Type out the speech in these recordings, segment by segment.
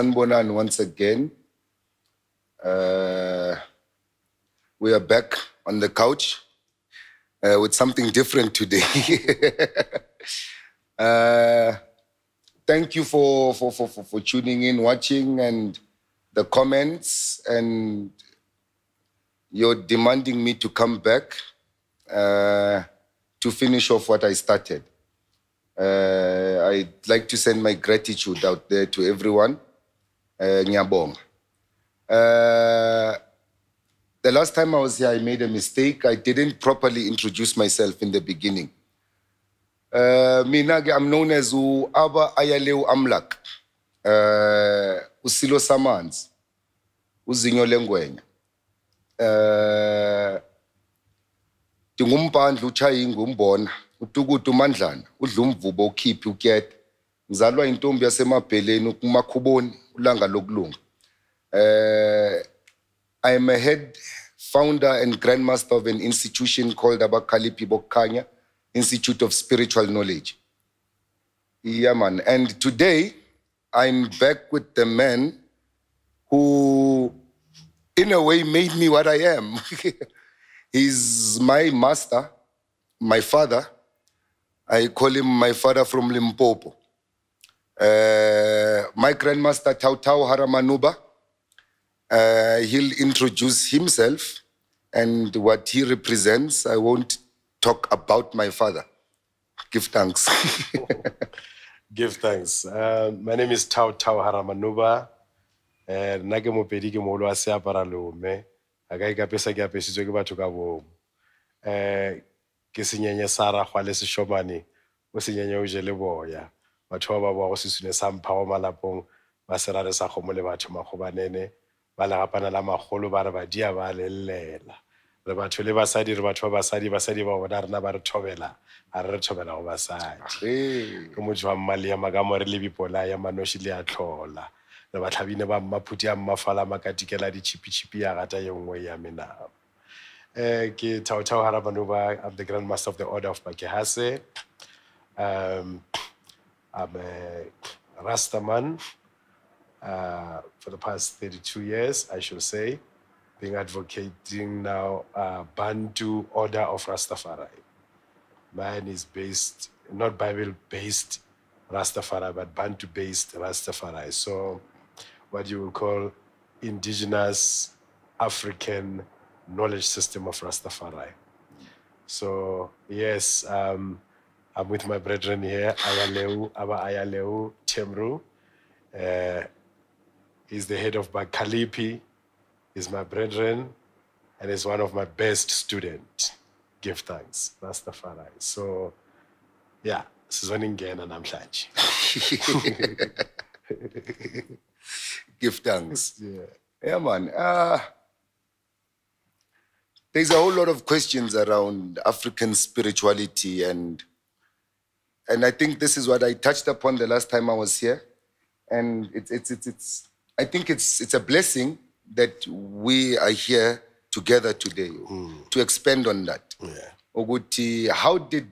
Sanbonan once again. Uh, we are back on the couch uh, with something different today. uh, thank you for, for, for, for, tuning in, watching, and the comments, and you're demanding me to come back uh, to finish off what I started. Uh, I'd like to send my gratitude out there to everyone. Uh, ngiyabonga. Uh, the last time I was here, I made a mistake. I didn't properly introduce myself in the beginning. Uh, mina ke, I'm known as u Aba Ayaleu Amlak, uh, Usilo Samans, Uzinyo Lengwenya. Uh, ndingumpandla utshayinga umbona utukutu umandlana udla umvubo ukhiphi ukyete ngizalwa intombi yasemabheleni kumakhuboni ulanga lokulunga uh, I am a head founder and grandmaster of an institution called Abakalipi Bokanya Institute of Spiritual Knowledge. Yeah, man. And today, I'm back with the man who, in a way, made me what I am. He's my master, my father. I call him my father from Limpopo. Uh, my grandmaster, Tau Tau Haramanuba. Uh, he'll introduce himself and what he represents. I won't talk about my father. Give thanks. Give thanks. Uh, my name is Tau Tau Haramanuba. Eh, nna ke mopedi ke moholo wa seapara lome a ka ikapesa ke apesitswe ke batho ka bomo um ke senyenye sa ragwa le sešomane o senyenye o je le boya batho ba ba boa go sesune sa mpha go malapong ba serare sa kgomo le batho magobanene ba legapana la magolo ba re badia ba lelela. Re batho le basadi re batho ba basadi basadi ba bona rena ba re thobela a re re thobela go basadi. Ke motho wa mmaleema ka more le bipola ya manoši le a tlhola. Re batlhabine ba mmaphuti a mmafala makatikela ditšhipitšhipi ya gata ye nngwe ya menamo. Um ke thaothao harabanova i'm the grand master of the order of bakehase um, i'm a rastaman uh, for the past 32 years i should say being advocating now uh, bantu order of rastafari mine is based not bible based rastafari but bantu based rastafari so what you will call indigenous African knowledge system of Rastafari. So yes, um, I'm with my brethren here, Ayalew, Aba Ayalew Temru. Uh, he's the head of Bakalipi, he's my brethren, and he's one of my best students. Give thanks, Rastafari. So yeah, sizoningena namhlanje. Give thanks. Yeah. Yeah, man. Uh, there's a whole lot of questions around African spirituality, and and I think this is what I touched upon the last time I was here, and it's it's it's, it's I think it's it's a blessing that we are here together today to expand on that. Yeah. Oguti, how did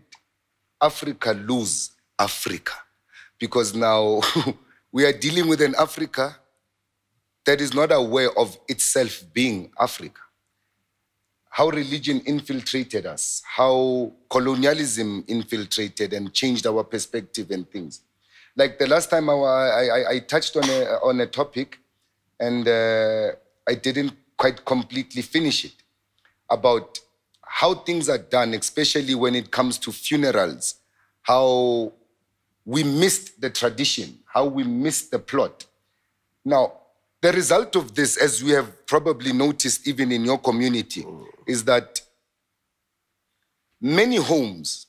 Africa lose Africa? Because now we are dealing with an Africa that is not aware of itself being Africa. How religion infiltrated us, how colonialism infiltrated and changed our perspective and things. Like the last time I, I, I- touched on a, on a topic and uh, I didn't quite completely finish it about how things are done, especially when it comes to funerals, how we missed the tradition, how we missed the plot. Now, the result of this, as we have probably noticed even in your community, mm. is that many homes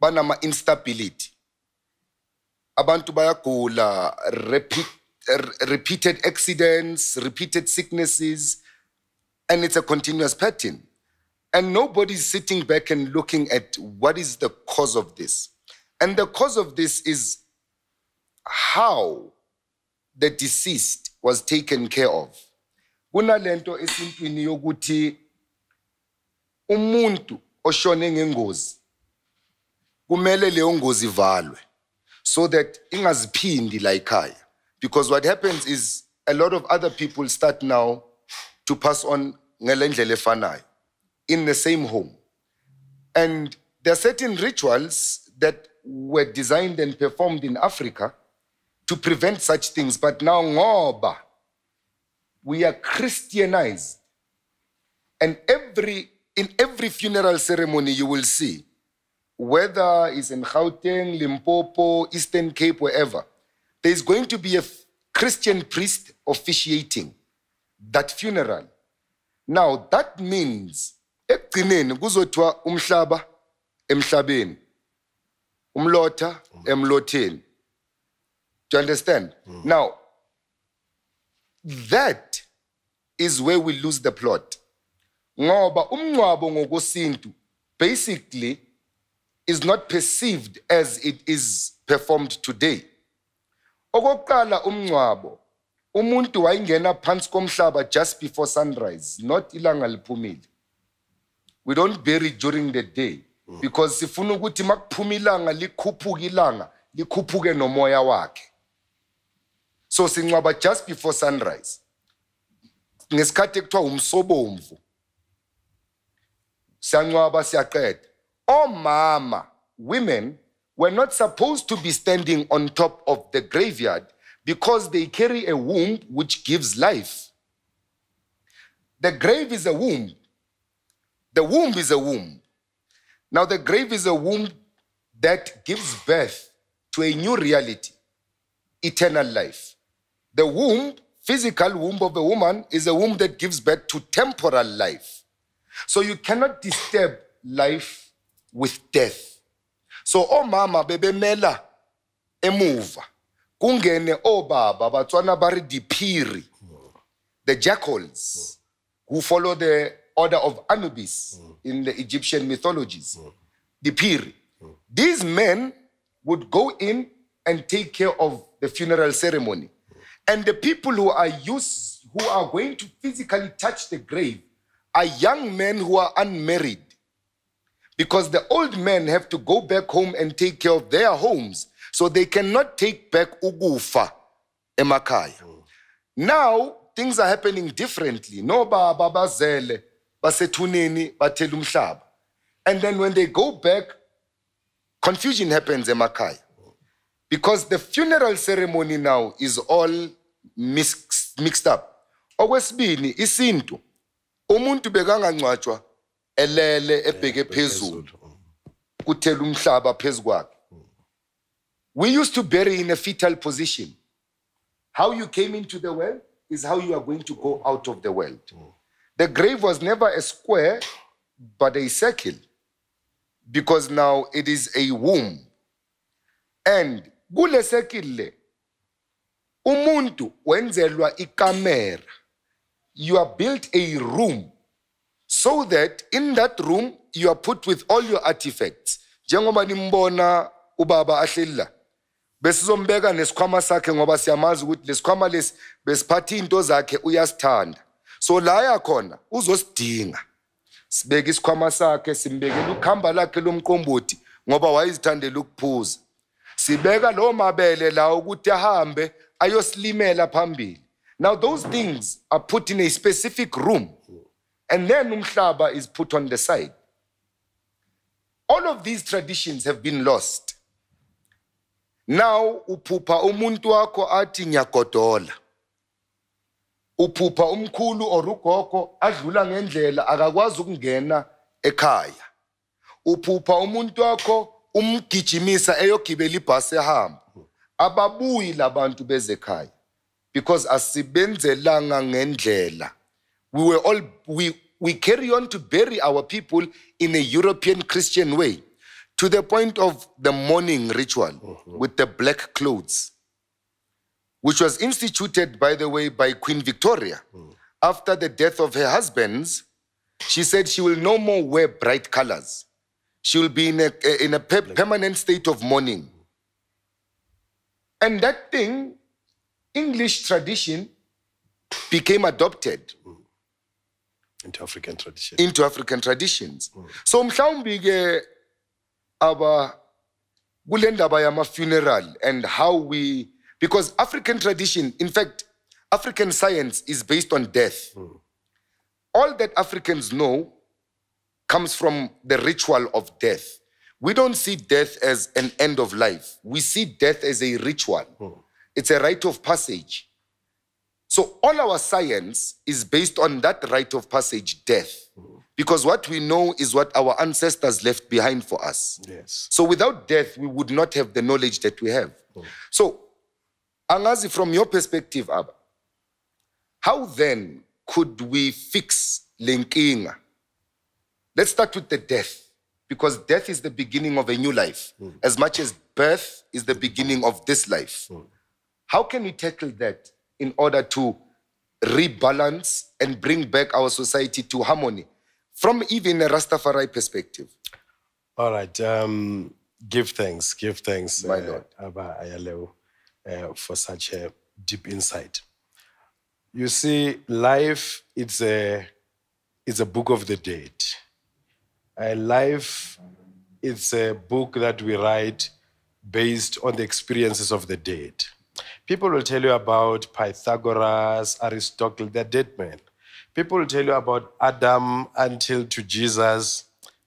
banama instability. Abantu bayagula, repeat, repeated accidents, repeated sicknesses, and it's a continuous pattern. And nobody's sitting back and looking at what is the cause of this. And the cause of this is how the deceased was taken care of. Kunalento esintwini yokuthi umuntu oshone ngengozi kumele leyo ngozi ivalwe so that ingaziphindi la ekhaya Because what happens is a lot of other people start now to pass on ngelendlela efanayo in the same home. And there are certain rituals that were designed and performed in Africa to prevent such things. But now, ngoba, we are Christianized. And every, in every funeral ceremony, you will see, whether it's in Gauteng, Limpopo, Eastern Cape, wherever, there is going to be a Christian priest officiating that funeral. Now, that means, ekugcineni kuzothiwa umhlaba emhlabeni, umlotha emlotheni. Do you understand? Now, that is where we lose the plot. Ngoba umngcwabo ngokusintu basically is not perceived as it is performed today. Okokuqala umngcwabo umuntu wayengena phansi komhlaba just before sunrise, not ilanga liphumile. We don't bury during the day because sifuna ukuthi makuphuma ilanga likhuphuka ilanga likhuphuke nomoya wakhe. So singcwaba just before sunrise. Ngesikhathi ekuthiwa umsobomvu. Siyangcwaba siyaqeda. Omama, women were not supposed to be standing on top of the graveyard because they carry a womb which gives life. The grave is a womb. The womb is a womb. Now, the grave is a womb that gives birth to a new reality, eternal life. The womb, physical womb of a woman, is a womb that gives birth to temporal life. So you cannot disturb life with death. So oh mama, omama bebemela emuva kungene obaba batswana bari diphiri the jackals who follow the order of Anubis in the Egyptian mythologies. Diphiri. These men would go in and take care of the funeral ceremony. And the people who are used, who are going to physically touch the grave, are young men who are unmarried. Because the old men have to go back home and take care of their homes. So they cannot take back ugufa emakaya. Mm. Now things are happening differently. No baba bazele basethuneni bathela umhlaba. And then when they go back, confusion happens emakaya. Because the funeral ceremony now is all mixed, mixed up. Okwesibini isintu umuntu bekangangcwatshwa elele ebheke eh, phezulu oh. kuthela umhlaba phezukwakhe. We used to bury in a fetal position. How you came into the world is how you are going to go out of the world. Oh. The grave was never a square, but a circle, because now it is a womb. And kule circle le, umuntu wenzelwa ikamera. You are built a room so that in that room you are put with all your artifacts. Njengoba nimbona ubaba ahleli la. besizombeka nesikhwama sakhe ngoba siyamazi ukuthi lesikhwama lesi besiphatha into zakhe uyasithanda so la yakhona uzosidinga sibeke isikhwama sakhe simbekele ukuhamba lakhe lomqombothi ngoba wayezithandela ukuphuza sibeka lo mabele la ukuthi ahambe ayosilimela phambili. Now those things are put in a specific room and then umhlaba is put on the side. All of these traditions have been lost. Now uphupha umuntu wakho athi ngiyagodola. Uphupha umkhulu or ugogo adlula ngendlela akakwazi ukungena ekhaya. Uphupha umuntu wakho umgijimisa eyogibela ibhasi ehamba ababuyi labantu bezekhaya because asibenzelanga ngendlela we were all we we carry on to bury our people in a European Christian way to the point of the mourning ritual mm-hmm. with the black clothes, which was instituted, by the way, by Queen Victoria. Mm. After the death of her husbands, she said she will no more wear bright colors. She will be in a, in a pe- permanent state of mourning. And that thing, English tradition, became adopted into African tradition. into African traditions. Mm. So mhlawumbi ke aba kule ndaba yama funeral and how we Because African tradition, in fact, African science is based on death. Mm. All that Africans know comes from the ritual of death. We don't see death as an end of life. We see death as a ritual. Hmm. It's a rite of passage. So all our science is based on that rite of passage, death. Hmm. Because what we know is what our ancestors left behind for us. Yes. So without death, we would not have the knowledge that we have. Hmm. So, Angazi, from your perspective, Abba, how then could we fix Lenkinga? Let's start with the death, because death is the beginning of a new life, as much as birth is the beginning of this life. How can we tackle that in order to rebalance and bring back our society to harmony from even a Rastafari perspective? All right. Um, give thanks. Give thanks, My uh, Lord. Abba Ayalew, uh, for such a deep insight. You see, life it's a it's a book of the dead. Uh, life it's a book that we write based on the experiences of the dead. People will tell you about Pythagoras, Aristotle, they're dead men. People will tell you about Adam until to Jesus,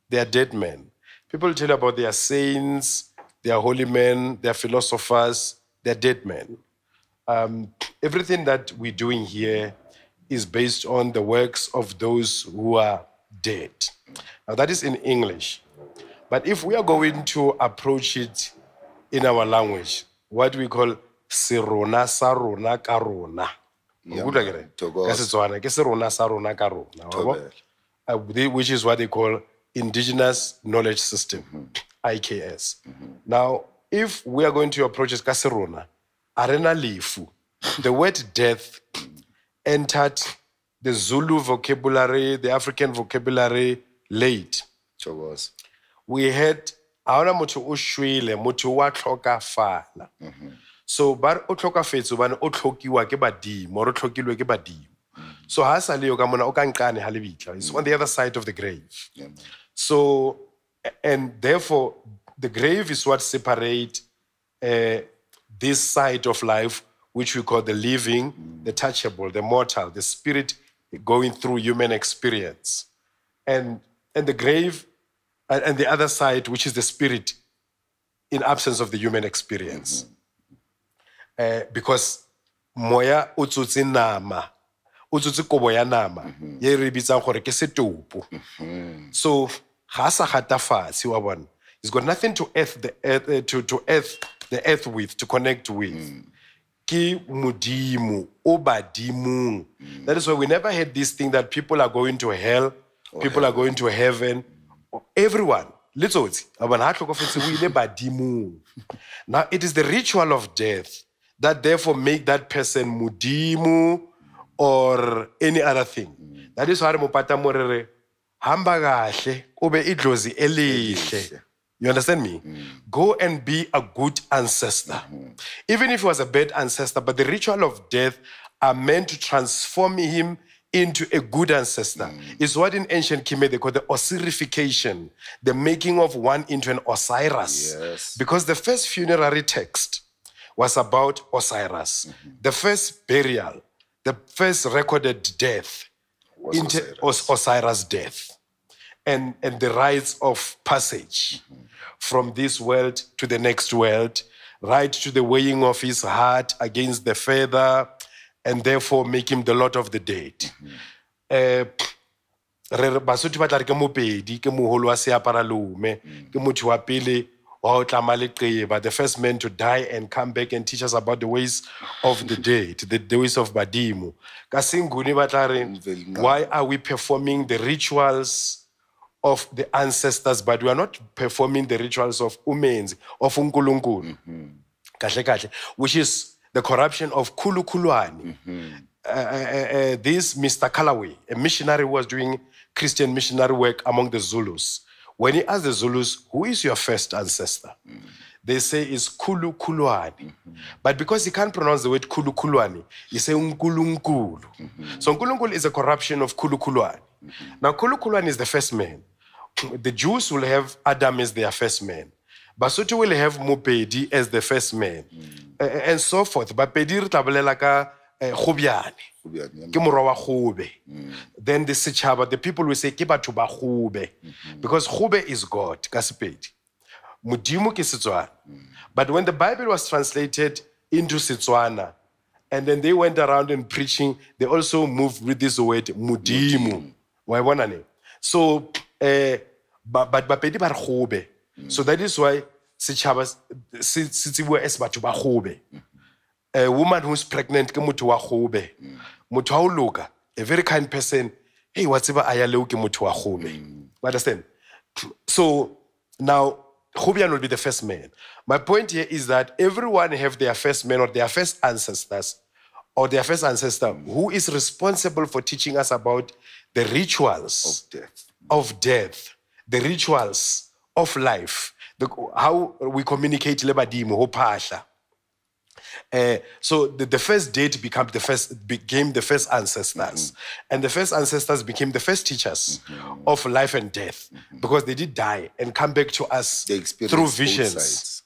they are dead men. People will tell you about their saints, their holy men, their philosophers, they're dead men. Um, everything that we're doing here is based on the works of those who are dead. Now, that is in English. But if we are going to approach it in our language, what we call serona sa rona ka rona. Yeah, O utlwa ke re? Thokoza. Ka Setswana, ke serona sa rona ka rona, wa bo? Thobela. Uh, they- which is what they call indigenous knowledge system mm-hmm. IKS. Mm-hmm. Now, if we are going to approach it ka serona, arena lefu, the word death mm. entered the Zulu vocabulary, the African vocabulary late. Chogos. We had a hona motho o shwele motho wa tlhokafala. Mm-hmm. So ba o tlhokafetse obane o tlhokiwa ke badimo o tlhokilwe ke badimo. Mm-hmm. So ha sa leyo ka mona o ka nqane ha lebitla. It's on the other side of the grave. Yeah, so, and therefore, the grave is what separate uh, this side of life, which we call the living, mm. the touchable, the mortal, the spirit going through human experience, and and the grave, and, and the other side, which is the spirit, in absence of the human experience, uh, because moya o tsotse nama, o tsotse kobo ya nama, mm-hmm. ye re bitsang gore ke setopo. Mm-hmm. So ga a sa gata fatshe wa bona. He's got nothing to earth the earth uh, to to earth the earth with to connect with. Mm. Ke modimo o badimong. That is why we never had this thing that people are going to hell, oh, people are going to heaven. Everyone. Letsotsi, wa bona ha tlhokofetse o ile badimong. Now it is the ritual of death that therefore make that person mudimu or any other thing. Mm. That is why re mo pata mo re re hamba kahle ube idlozi elihle. You understand me? Mm. Go and be a good ancestor. Mm-hmm. Even if he was a bad ancestor, but the ritual of death are meant to transform him into a good ancestor. Mm. It's what in ancient Kemet they call the Osirification, the making of one into an Osiris. Yes. Because the first funerary text was about Osiris. Mm-hmm. The first burial, the first recorded death, Was into Osiris. Os- Osiris' death, and, and the rites of passage from this world to the next world, right to the weighing of his heart against the feather, and therefore make him the Lord of the dead. Eh, re basotho ba tla re ke mopedi ke moholo wa seapara lome ke motho wa pele wa ho tlama leqeba the first man to die and come back and teach us about the ways of the dead the, the ways of badimo ka senguni ba tla re why are we performing the rituals of the ancestors but we are not performing the rituals of umenzi of unkulunkulu mm-hmm. kahle which is the corruption of kulukulwane mm-hmm. uh, uh, uh, uh, this Mr. Callaway, a missionary who was doing Christian missionary work among the Zulus, when he asked the Zulus, Who is your first ancestor? Mm-hmm. They say it's Kulu Kulwani. But because he can't pronounce the word Kulu Kulwani, he say Nkulunkulu. So Nkulunkulu is a corruption of Kulu Kulwani. Now, Kulu Kulwani is the first man. The Jews will have Adam as their first man. basotho will have mopedi as the first man. Hmm. A- and so forth. Bapedi re tla ka eh, Kgobyane, ke morwa wa kgobe. Hmm. Then the setšhaba the people will say ke batho ba kgobe. Hmm. Because kgobe is god ka sepedi. Modimo ke setswana. But when the bible was translated into setswana and then they went around and preaching they also moved with this word mudimu. bona so but bapedi ba re kgobe mm. so that is why setšhaba se se tsebiwa as batho ba kgobe a woman who's pregnant ke motho wa kgobe mm. motho wa ho loka a very kind person. Hey wa tseba a ya leo ke motho wa kgobe you mm. understand? So now Khubian will be the first man. My point here is that everyone have their first man or their first ancestors or their first ancestor who is responsible for teaching us about the rituals Of death. of death, the rituals of life, the, how we communicate le badimo, ho phahla. Uh, so the, the first date became the first became the first ancestors, and the first ancestors became the first teachers of life and death because they did die and come back to us through visions.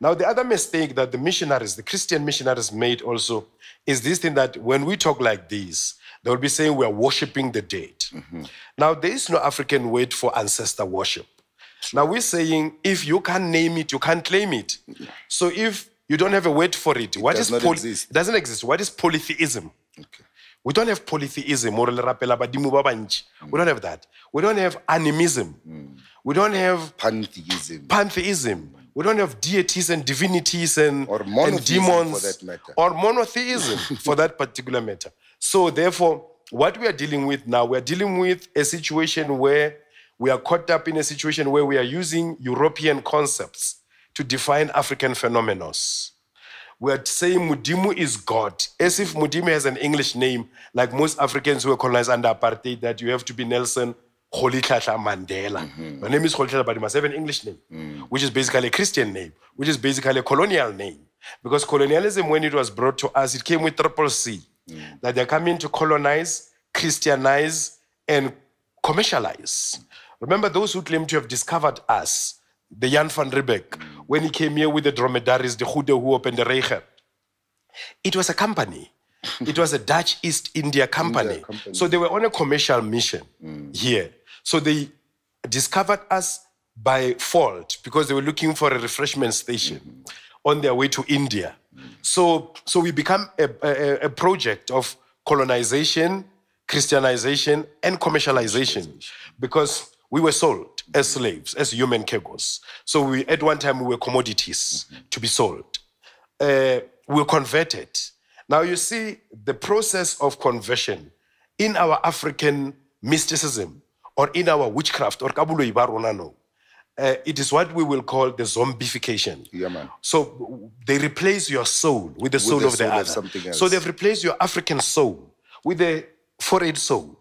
Now, the other mistake that the missionaries, the Christian missionaries made also is this thing that when we talk like this, they will be saying we are worshiping the dead. Mm-hmm. Now, there is no African word for ancestor worship. Now, we're saying if you can't name it, you can't claim it. So, if you don't have a word for it, what does is. It doesn't exist. What is polytheism? Okay. We don't have polytheism or le rapela badimo ba bantši. Mm. We don't have that. We don't have animism. Mm. We don't have Pantheism. pantheism. We don't have deities and divinities and, Or and demons for that matter. or monotheism for that particular matter. So therefore, what we are dealing with now, we are dealing with a situation where we are caught up in a situation where we are using European concepts to define African phenomena. We are saying Mudimu is God, as if Mudimu has an English name, like most Africans who were colonized under apartheid, that you have to be Nelson Rolihlahla Mandela. Mm-hmm. My name is Rolihlahla, but you must have an English name, mm. which is basically a Christian name, which is basically a colonial name. Because colonialism, when it was brought to us, it came with triple C, Mm. that they're coming to colonize, Christianize, and commercialize. Remember those who claim to have discovered us, the Jan van Riebeeck, mm. when he came here with the dromedaries, the Goede who opened the Reiger. It was a company. It was a Dutch East India company. company. So they were on a commercial mission mm. here. So they discovered us by fault because they were looking for a refreshment station mm-hmm. on their way to India. So, so we become a, a, a project of colonization, Christianization, and commercialization because we were sold as slaves, as human cargoes. So we, at one time, we were commodities to be sold. Uh, we were converted. Now you see the process of conversion in our African mysticism or in our witchcraft or kabuloi ba rona no, uh, it is what we will call the zombification. Yeah, man. So they replace your soul with the soul the of the soul of other. something So they've replaced your African soul with the foreign soul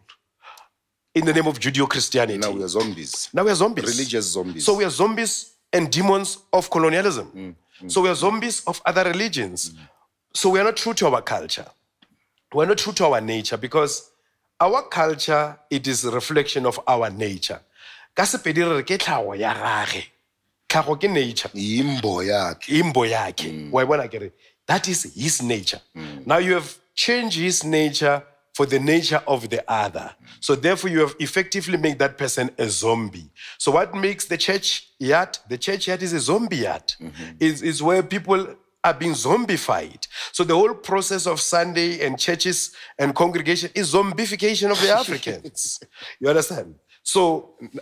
in the name of Judeo-Christianity. Now we are zombies. Now we are zombies. Religious zombies. So we are zombies and demons of colonialism. Mm, mm. So we are zombies of other religions. Mm. So we are not true to our culture. We are not true to our nature because our culture, it is a reflection of our nature. Ka Sepedi re re ke tlhago ya gage. Tlhago ke nature. Yakhe. imbo yakhe mm. wa e bona ke re that is his nature. Mm. Now you have changed his nature for the nature of the other. So therefore you have effectively made that person a zombie. So what makes the church yard the church yard is a zombie yard. Mm-hmm. Is is where people are being zombified. So the whole process of sunday and churches and congregation is zombification of the africans. You understand so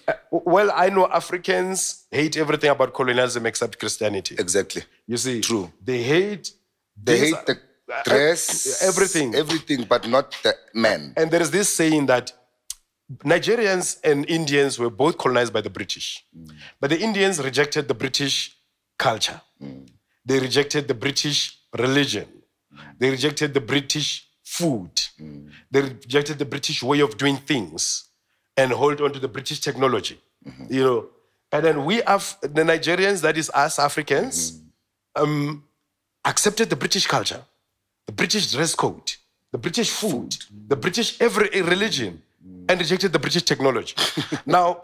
uh, well i know africans hate everything about colonialism except christianity Exactly. you see, True. They hate. They hate the uh, uh, dress, everything. everything, but not the man. And there is this saying that Nigerians and Indians were both colonized by the British, mm. but the Indians rejected the British culture. Mm. They rejected the British religion. Mm. They rejected the British food. They rejected the British way of doing things and hold on to the British technology. You know, and then we have the Nigerians, that is us Africans, um, accepted the British culture, the British dress code, the British food, the British every religion, and rejected the British technology. now,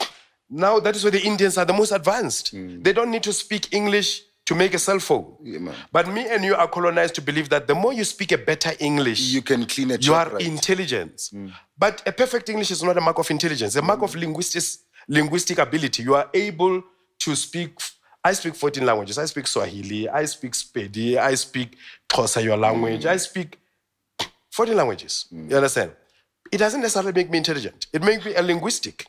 Now that is where the Indians are the most advanced. They don't need to speak English to make a cell phone. Yeah. But me and you are colonized to believe that the more you speak a better English, You can clean a you are right. intelligent. Mm. But a perfect English is not a mark of intelligence. A mark of mm. linguistic linguistic ability. You are able to speak. I speak 14 languages. I speak Swahili. I speak Spedi. I speak Xhosa, your language. Mm. I speak 14 languages. You understand? It doesn't necessarily make me intelligent. It makes me a linguistic.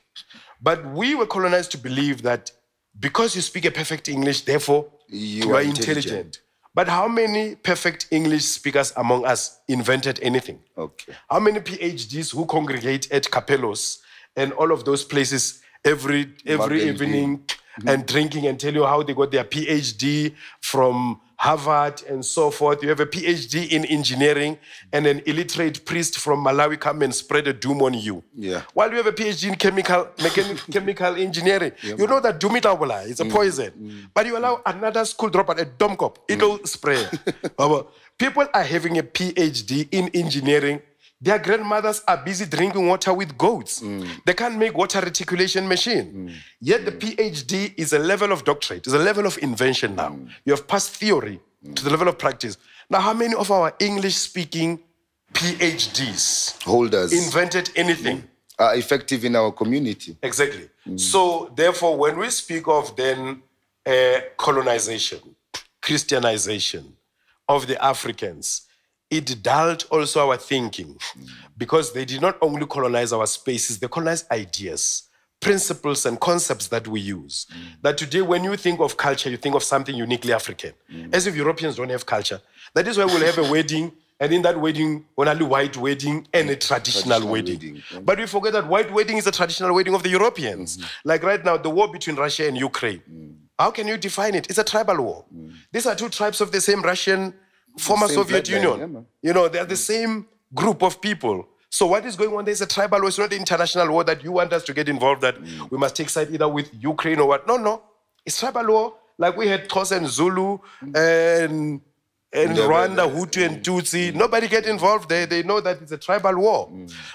But we were colonized to believe that because you speak a perfect English, therefore You you, are are intelligent. intelligent. But how many perfect English speakers among us invented anything? Okay. How many PhDs who congregate at Capellos and all of those places every every Mark and evening mm-hmm. and drinking and tell you how they got their PhD from Harvard and so forth. You have a PhD in engineering and an illiterate priest from Malawi come and spread a doom on you. Yeah. While you have a PhD in chemical chemical engineering, you know that doom itawula, it's a mm, poison. Mm. But you allow another school dropout, a dumb cop, it'll mm. spray. Baba, People are having a PhD in engineering. Their grandmothers are busy drinking water with goats. Mm. They can't make water reticulation machine. Mm. Yet the PhD is a level of doctorate, is a level of invention now. Mm. You have passed theory to the level of practice. Now, how many of our English-speaking PhDs Holders invented anything? are effective in our community. Exactly. So, therefore, when we speak of then uh, colonization, Christianization of the Africans, it dulled also our thinking because they did not only colonize our spaces, they colonized ideas, principles, and concepts that we use. That today, when you think of culture, you think of something uniquely African, as if Europeans don't have culture. That is why we'll have a wedding. And in that wedding, only white wedding and a traditional, Traditional wedding. wedding, yeah. But we forget that white wedding is a traditional wedding of the Europeans. Mm-hmm. Like right now, the war between Russia and Ukraine. Mm. How can you define it? It's a tribal war. Mm. These are two tribes of the same Russian, former Soviet Union. yeah, you know, they're the same group of people. So what is going on? There's a tribal war. It's not an international war that you want us to get involved. That we must take side either with Ukraine or what? No, no. It's tribal war. Like we had Xhosa and Zulu and and Yeah, Rwanda, Hutu and Tutsi. Nobody get involved there. They know that it's a tribal war.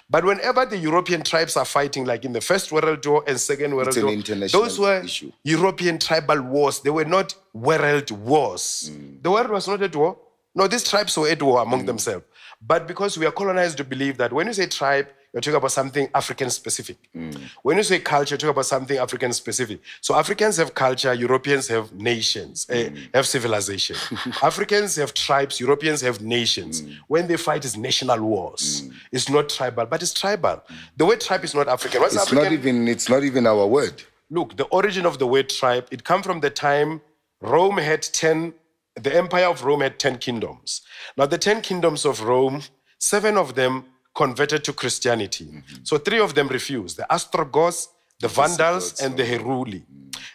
But whenever the European tribes are fighting, like in the First World War and Second World War, those were issue. European tribal wars. They were not world wars. The world was not at war. No, these tribes were at war among mm. themselves. But because we are colonized to believe that when you say tribe, you're talking about something African specific. Mm. When you say culture, you're talking about something African specific. So Africans have culture, Europeans have nations, eh, mm. have civilization. Africans have tribes, Europeans have nations. When they fight, it's national wars. It's not tribal, but it's tribal. The word tribe is not African. What's It's African? not even it's not even our word. Look, the origin of the word tribe, it come from the time Rome had 10, the empire of Rome had 10 kingdoms. Now, the 10 kingdoms of Rome, seven of them converted to Christianity. Mm-hmm. So three of them refused, the Ostrogoths, the Vandals, and the mm-hmm. Heruli.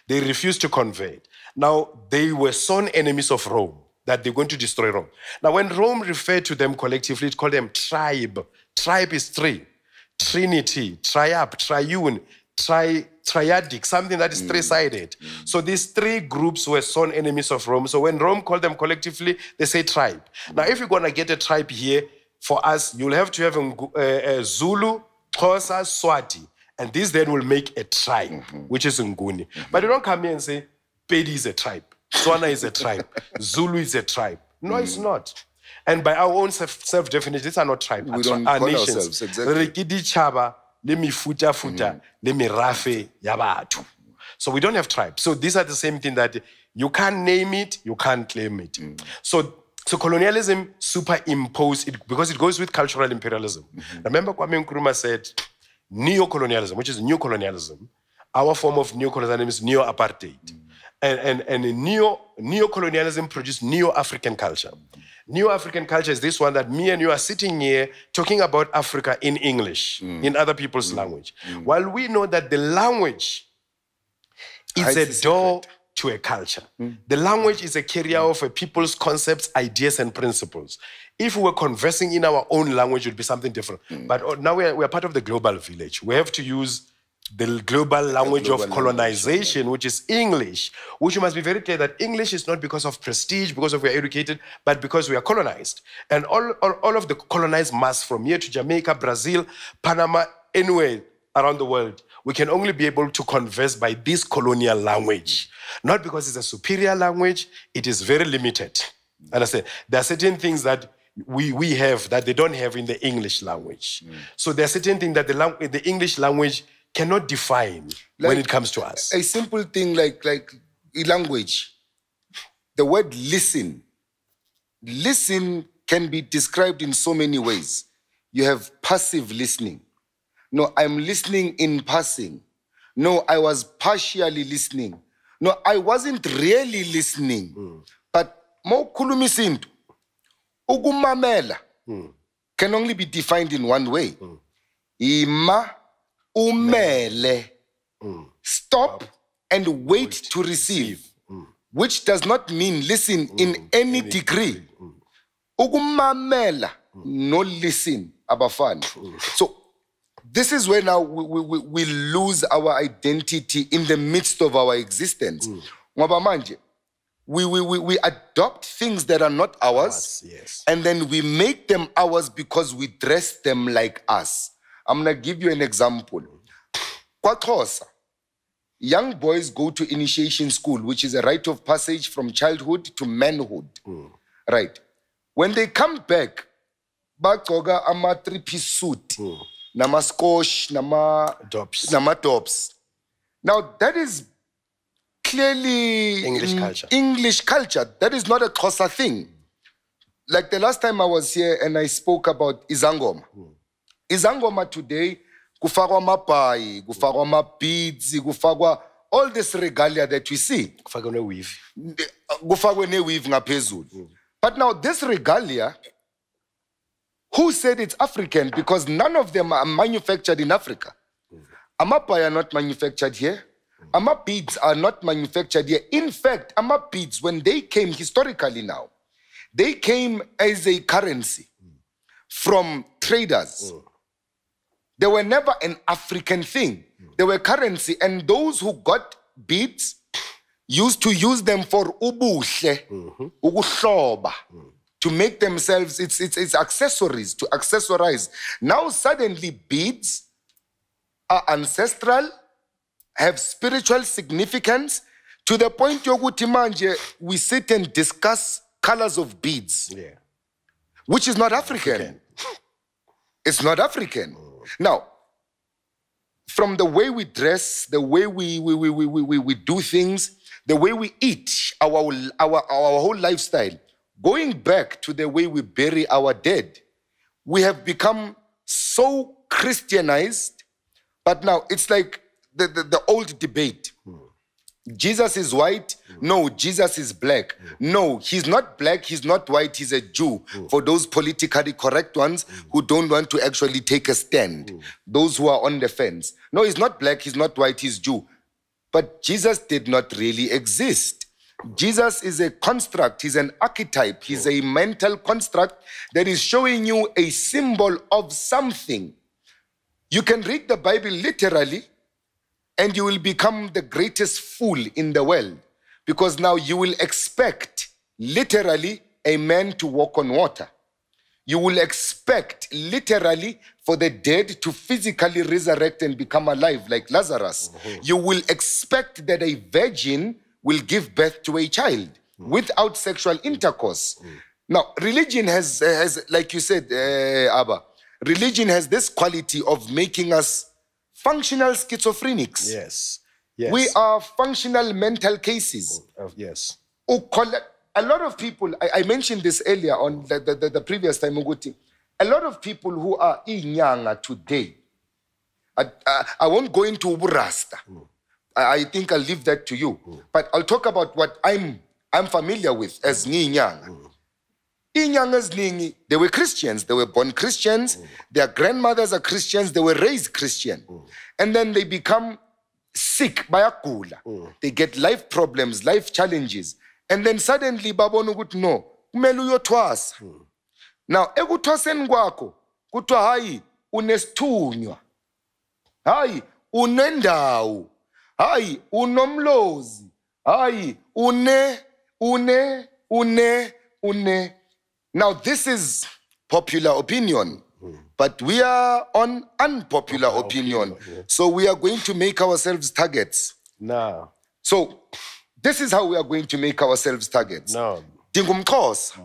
They refused to convert. Now, they were sworn enemies of Rome, that they're going to destroy Rome. Now, when Rome referred to them collectively, it called them tribe. Tribe is three. Trinity, triup, triune, tri, triadic, something that is mm. three-sided. Mm. So these three groups were sworn enemies of Rome. So when Rome called them collectively, they say tribe. Mm. Now, if you're gonna get a tribe here for us, you'll have to have a, uh, Zulu, Xhosa, Swati, and this then will make a tribe, mm-hmm. which is Nguni. Mm-hmm. But you don't come here and say Pedi is a tribe, Swana is a tribe, Zulu is a tribe. No, it's not. And by our own self, self-definition, these are not tribes, We don't are call nations. ourselves, exactly. Re ke ditšhaba le mefutafuta le merafe ya batho. So we don't have tribes. So these are the same thing that you can't name it, you can't claim it. Mm. So so colonialism superimposed it because it goes with cultural imperialism. Mm-hmm. Remember Kwame Nkrumah said neo-colonialism, which is new colonialism. Our form of neo-colonialism is neo-apartheid. Mm. And, and, and neo, neo-colonialism produced neo-African culture. Neo-African culture is this one that me and you are sitting here talking about Africa in English, mm. in other people's mm. language. Mm. While we know that the language is a door to a culture. The language is a carrier of a people's concepts, ideas, and principles. If we were conversing in our own language, it would be something different. But uh, now we are, we are part of the global village. We have to use the global language global of language, colonization, which is English, which you must be very clear that English is not because of prestige, because of we are educated, but because we are colonized. And all, all, all of the colonized mass from here to Jamaica, Brazil, Panama, anywhere around the world, we can only be able to converse by this colonial language. Not because it's a superior language, it is very limited. Understand? There are certain things that we, we have that they don't have in the English language. Mm. So there are certain things that the, the English language cannot define when it comes to us. a simple thing like like language the word listen listen can be described in so many ways. You have passive listening. No i'm listening in passing. No i was partially listening. No i wasn't really listening. Hmm. But mawukhuluma isintu ukumamela hmm. can only be defined in one way. Hmm. Ima umele. Mm. Stop and wait to receive, mm. which does not mean listen in mm. any degree. Ukumamela, no listen, abafana. So this is where now we, we, we- lose our identity in the midst of our existence. Ngoba manje, we, we, we, we adopt things that are not ours Yes. and then we make them ours because we dress them like us. I'm gonna give you an example. KwaXhosa, young boys go to initiation school, which is a rite of passage from childhood to manhood. Right. When they come back, bagcoka ama three-piece suit, nama skosh, nama Dops. nama tops. Now that is clearly English mm, culture. English culture. That is not a Xhosa thing. Like the last time I was here and I spoke about Izangoma. Izangoma today, kufakwa amabhayi, kufakwa ama-beads, kufakwa all this regalia that we see. Kufake ne-weave. kufakwe ne-weave ngaphezulu. Mm. But now this regalia who said it's african? Because none of them are manufactured in africa. Mm. Amabhayi are not manufactured here. Mm. Ama-beads are not manufactured here. In fact ama-beads when they came historically now they came as a currency from traders they were never an african thing they were currency and those who got beads used to use them for ubuhle, mm-hmm. ukuhloba, mm. to make themselves, it's, it's, it's accessories, to accessorize. Now suddenly beads are ancestral, have spiritual significance, to the point yokuthi manje we sit and discuss colors of beads, Yeah. which is not African. It's not African. Mm. Now, from the way we dress, the way we, we, we, we, we, we, do things, the way we eat, our, our, our whole lifestyle, going back to the way we bury our dead, we have become so Christianized, but now it's like the, the, the old debate. Jesus is white. No, Jesus is black. No, he's not black. He's not white. He's a Jew. For those politically correct ones who don't want to actually take a stand, those who are on the fence. No, he's not black. He's not white. He's Jew. But Jesus did not really exist. Jesus is a construct, he's an archetype, he's a mental construct that is showing you a symbol of something. You can read the Bible literally, and you will become the greatest fool in the world because now you will expect literally a man to walk on water. You will expect literally for the dead to physically resurrect and become alive like Lazarus. Uh-huh. You will expect that a virgin will give birth to a child mm. without sexual intercourse. Mm. Mm. Now, religion has, has like you said, uh, Abba, religion has this quality of making us functional schizophrenics. Yes. Yes. We are functional mental cases. Uh, yes. A lot of people, I, I mentioned this earlier on the, the, the, the previous time, Uguti. A lot of people who are inyanga today, I, I, I won't go into Uburasta. Mm. I, I think I'll leave that to you. Mm. But I'll talk about what I'm, I'm familiar with as mm. Nginyanga. Inyangas eziningi they were Christians. They were born Christians. Their grandmothers are Christians. They were raised Christian. And then they become sick bayagula they get life problems life challenges and then suddenly babona ukuthi no kumele uyothwasa now ekuthwaseni kwakho kuthiwa hayi unesithunywa hayi unendawo hayi unomlozi hayi une une une une now this is popular opinion But we are on unpopular opinion. So we are going to make ourselves targets. no So this is how we are going to make ourselves targets. no Ndingumxhosa.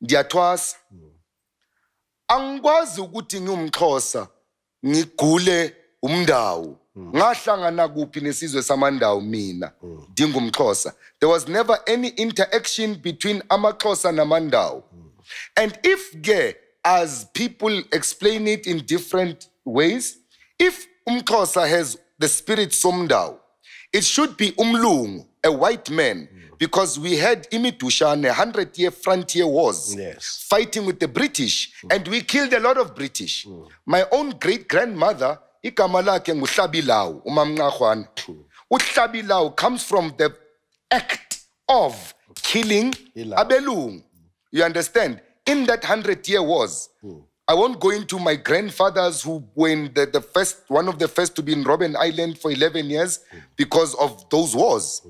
Ndiyathwasa. Angikwazi ukuthi ngiwumxhosa ngigule umndawo. Hmm. Ngahlangana kuphi nesizwe samandawo mina. Hmm. Ndingumxhosa. There was never any interaction between amaxhosa namandawo. Hmm. And if ke as people explain it in different ways, if umxhosa has the spirit somndawo, it should be umlungu, a white man, because we had imidushane, 100 year frontier wars, Yes. fighting with the British, and we killed a lot of British. My own great grandmother, igama lakhe nguhlabilawu, umamnqakhwana. Uhlabilawu comes from the act of killing abelungu. You understand? In that 100 year wars, I won't go into my grandfathers who were in the, the first, one of the first to be in Robben Island for 11 years because of those wars.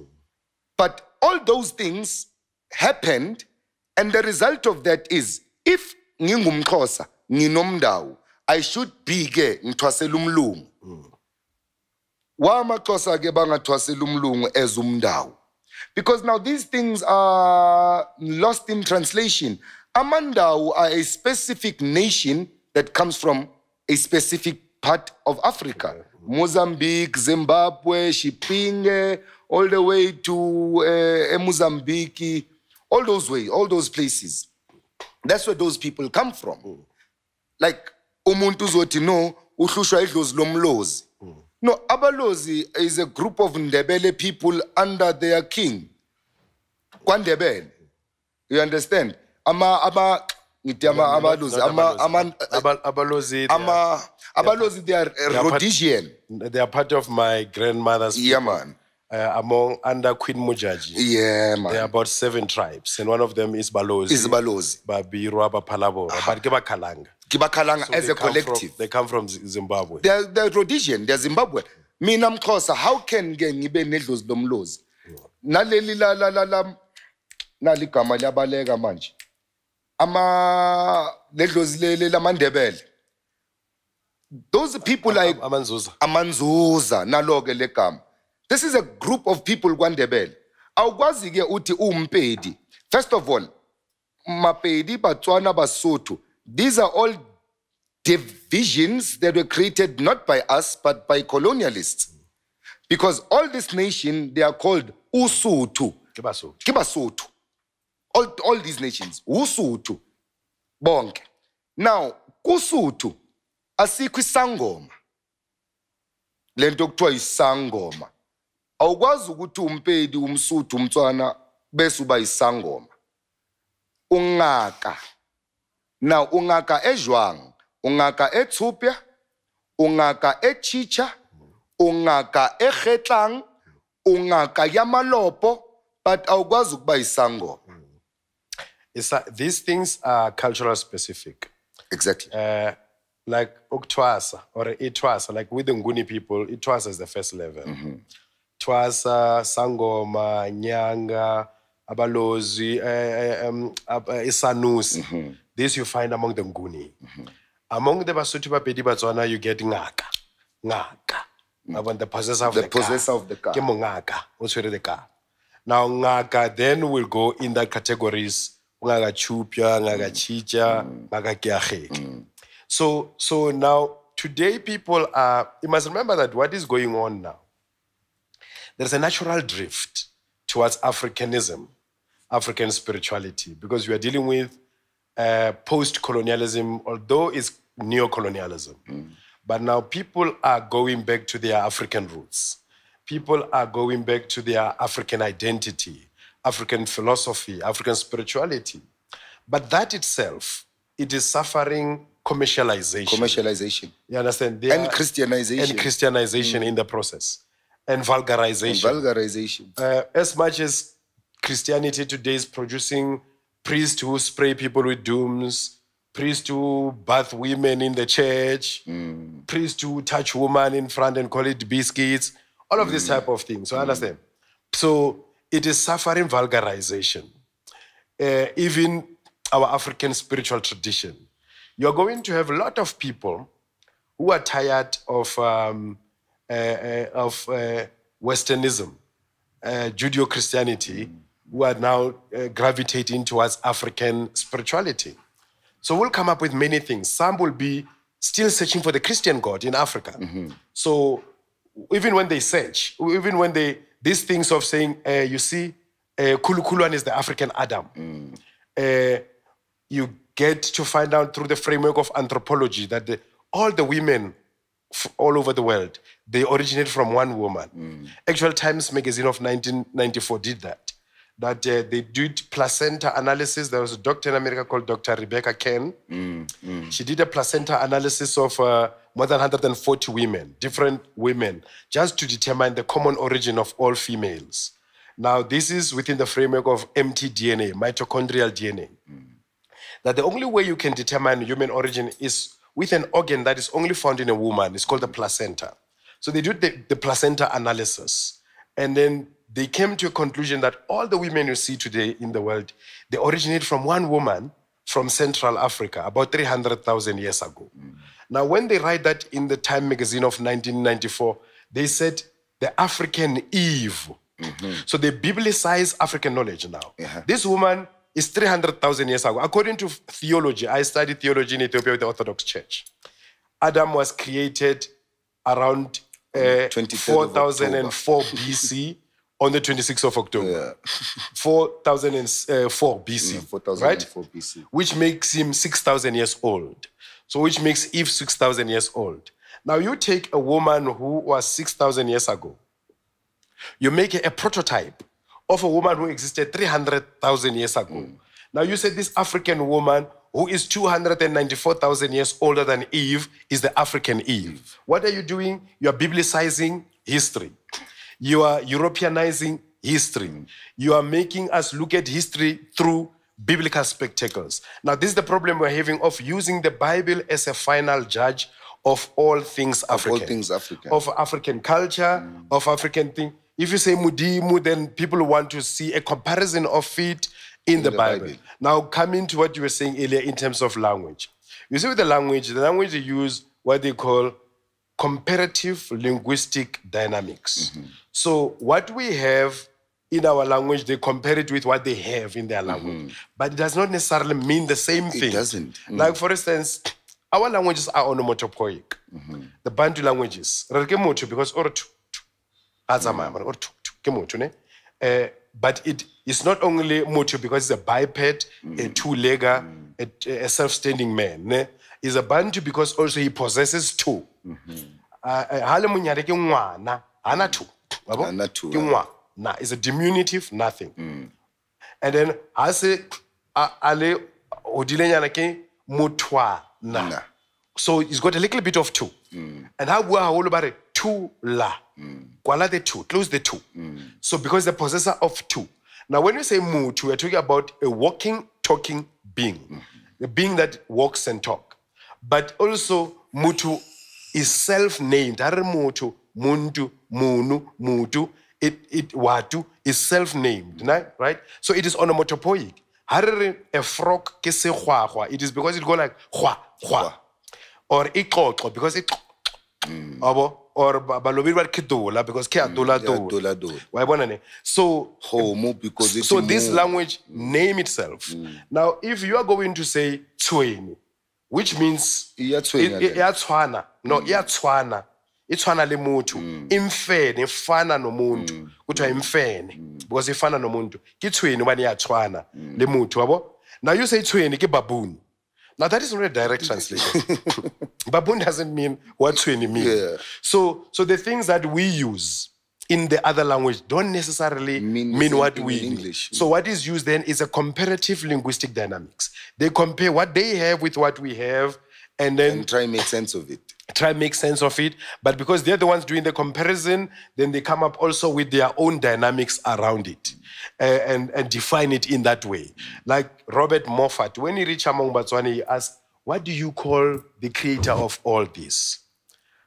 But all those things happened, and the result of that is if ngingumxhosa nginomndawo I should be ke ngithwasela umlungu. Wamaxhosa ke bangathwasela umlungu. Because now these things are lost in translation. Amandawu are a specific nation that comes from a specific part of Africa. Mozambique, Zimbabwe, Chipinge, all the way to uh, Mozambique, all those way, all those places. That's where those people come from. Like umuntu uzothi no uhlushwa idlozi lomlozi. No, abalozi is a group of Ndebele people under their king. KwaNdebele. You understand? Ama ama ngithi ama abalozi ama ama Aba- abalozi they are- ama abalozi they are Rhodesian. they are part of my grandmother's Yeah man. uh, among under Queen Mujaji. Yeah man. There are about seven tribes, and one of them is Balozi. Is balozi. Babirwa, Bapalabora, but ke Bakalanga. Kibakalanga So as they a come from- collective. they come from Z- Zimbabwe. They're, they're Rhodesian, they're Zimbabwe. Mina mxhosa, how can ke ngibe nedlozi lomlozi? Naleli la la la la naligama liyabaleka manje. Ama ledlozi leli lamandebele. Those people like Amanzuza. amanzuza naloke legama this is a group of people kwandebele awukwazi ke uthi umpedi first of all mapedi batswana basotho these are all divisions that were created not by us but by colonialists. Because all this nation they are called usuthu. Ke Basotho. ke basotho all, all these nations usuthu. Bonke. Now kusuthu asikho isangoma. Lento kuthiwa isangoma. Awukwazi ukuthi umpedi umsuthu umtswana bese uba isangoma. Ungaka. Now ungaka ejwang ungaka ethupya ungaka echicha ungaka egetlang ungaka yamalopo but awukwazi ukuba isangoma It's a- these things are cultural specific. exactly Uh, like Uktwasa or Itwasa, like with the Nguni people, Itwasa is the first level. Twasa, Sangoma, Nyanga, Abalozi, uh, um, Ab- uh, Isanusi. This you find among the Nguni. Mm-hmm. Among the Basuti Bapedi Batswana, you get Ngaka. Ngaka. Mm. About the possessor of The the, car. possessor of the car. Ke mongaka, o tshwere the car. Now Ngaka then will go in the categories Ngaka Chupya, Ngaka mm. Chicha, mm. Ngaka Kiacheki. So so now today people are you must remember that what is going on now. There's a natural drift towards Africanism, African spirituality, because we are dealing with uh, post-colonialism, although it's neo-colonialism. But now people are going back to their African roots. People are going back to their African identity, African philosophy, African spirituality. But that itself, it is suffering commercialization. commercialization you understand? They and christianization and Christianization in the process, and vulgarization. vulgarization Uh, as much as Christianity today is producing priests who spray people with dooms, priests who bath women in the church, priests who touch women in front and call it biscuits, all of this type of thing. So i understand. So it is suffering vulgarization. Uh, even our African spiritual tradition. You're going to have a lot of people who are tired of, um, uh, uh, of uh, Westernism, uh, Judeo Christianity, who are now uh, gravitating towards African spirituality. So we'll come up with many things. Some will be still searching for the Christian God in Africa. So even when they search, even when they, these things of saying, uh, you see, uh, Kulu Kuluan is the African Adam, uh, you get to find out through the framework of anthropology that the, all the women f- all over the world, they originate from one woman. Actual Times magazine of 1994 did that. That uh, they did placenta analysis. There was a doctor in America called Dr. Rebecca Cann. She did a placenta analysis of uh, more than 140 women, different women, just to determine the common origin of all females. Now, this is within the framework of mtDNA, mitochondrial DNA that the only way you can determine human origin is with an organ that is only found in a woman. It's called the placenta. So they did the, the placenta analysis. And then they came to a conclusion that all the women you see today in the world, they originate from one woman from Central Africa about 300,000 years ago. Now, when they write that in the Time magazine of 1994, they said the African Eve. So they biblicize African knowledge now. This woman is 300,000 years ago. According to theology, I studied theology in Ethiopia with the Orthodox Church. Adam was created around uh, 23rd 4004 BC on the 26th of October. 4004 BC. Yeah, uh, mm, right? 4004 BC. Which makes him 6,000 years old. So, which makes Eve 6,000 years old. Now, you take a woman who was 6,000 years ago, you make a prototype of a woman who existed 300,000 years ago. Mm. Now, you said this African woman who is 294,000 years older than Eve is the African Eve. What are you doing? You are biblicizing history. You are Europeanizing history. You are making us look at history through biblical spectacles. Now, this is the problem we're having of using the Bible as a final judge of all things African. Of All things African. Of African culture, of African thing. If you say Mudimu, then people want to see a comparison of it in, the, the Bible. Bible. Now, coming to what you were saying earlier in terms of language. You see, with the language, the language they use what they call comparative linguistic dynamics. Mm-hmm. So, what we have in our language, they compare it with what they have in their language. But it does not necessarily mean the same thing. Mm-hmm. doesn't. Mm. Like, for instance, our languages are onomatopoeic. Mm-hmm. The Bantu languages. Because or tu, tu, a tsamaya, mara, or tu, tu, ke motho, ne? Eh, but it is not only motho because it's a biped, a two-legger, a, a self-standing man. He's a Bantu because also he possesses two. Ah, eh, ha le monyane ke ngwana, two. wa two, Ke ah. ngwana. It's a diminutive, nothing. And then ha se a le hodilenyana ke motwana. Na. So it's got a little bit of two. And how bua haholo ba re two la. Kwala the two, close the two. So because the possessor of two. Now when we say mutu, we're talking about a walking, talking being. A being that walks and talk. But also mutu is self-named. Hare mutu, muntu, munu, mutu. It, it watu is self-named, right? So it is onomatopoeic. Hare a frog ke segwagwa, It is because it go like hua, hua. Or ixoxo because it mm. abo or ba- balobi ba re because ke a mm, dola ke a dola. dola dola. Wa e bona ne? So Homo because it's so this language name itself. Mm. Now, if you are going to say tweni, which means E tshwenya it- it- le. ya tshwana. no ya tshwana e tshwana le motho. Imfene ifana nomuntu. Kuthiwa imfene. Because ifana nomuntu. Ke tshweni ubani ya tshwana le muthu wabo now you say tshweni ke baboon. Now that is not a direct translation. Baboon doesn't mean what tshweni means Yeah. so so the things that we use in the other language don't necessarily Mean mean, what we mean. English. So what is used then is a comparative linguistic dynamics. They compare what they have with what we have, and then and try and make sense of it. try and make sense of it. But because they're the ones doing the comparison, then they come up also with their own dynamics around it uh, and, and define it in that way. Like Robert Moffat, when he reached among Batswana, he asked, What do you call the creator of all this?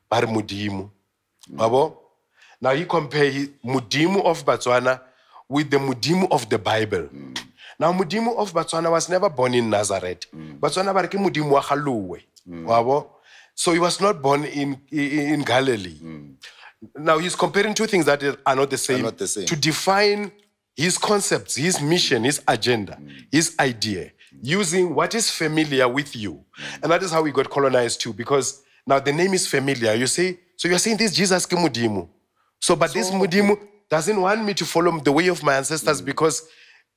Bar Mudimu. Wabo? Now he compare Mudimu of Botswana with the Mudimu of the Bible. Mm. now Mudimu of Botswana was never born in nazareth. Mm. Batswana ba re ke modimo wa mm. wa bo so he was not born in, in, galilee. Now he's comparing two things that are not the same, not the same. to define his concepts his mission his agenda his idea using what is familiar with you. And that is how we got colonized too because now the name is familiar. You say so you're saying this jesus ke modimo so but this modimo doesn't want me to follow the way of my ancestors because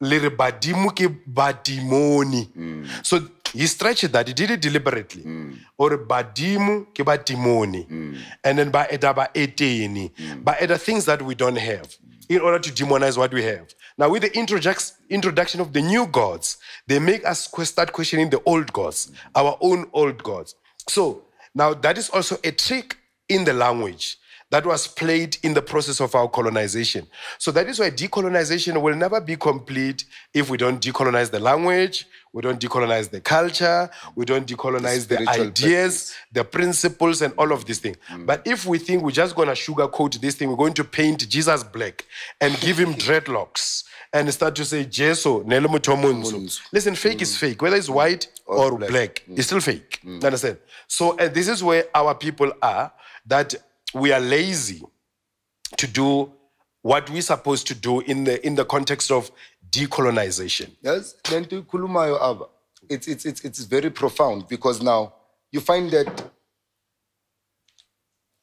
le re badimo ke badimoni. Mm. So he stretched that he did it deliberately. Mm. Or badimo ke badimoni. Mm. And then ba eta ba eteni. Ba eta things that we don't have in order to demonize what we have. Now with the introduction of the new gods they make us start questioning the old gods our own old gods. So now that is also a trick in the language that was played in the process of our colonization. So that is why decolonization will never be complete if we don't decolonize the language, we don't decolonize the culture, we don't decolonize the, spiritual ideas, the principles, and all of these things. Mm. But if we think we're just going to sugarcoat this thing, we're going to paint Jesus black and give him dreadlocks and start to say, Jesu, nele motho o montsho." Listen, fake is mm. fake. Whether it's white or, black. black, mm. it's still fake. You Understand? So uh, this is where our people are, that we are lazy to do what we're supposed to do in the in the context of decolonization. Yes. It's it's it's it's very profound because now you find that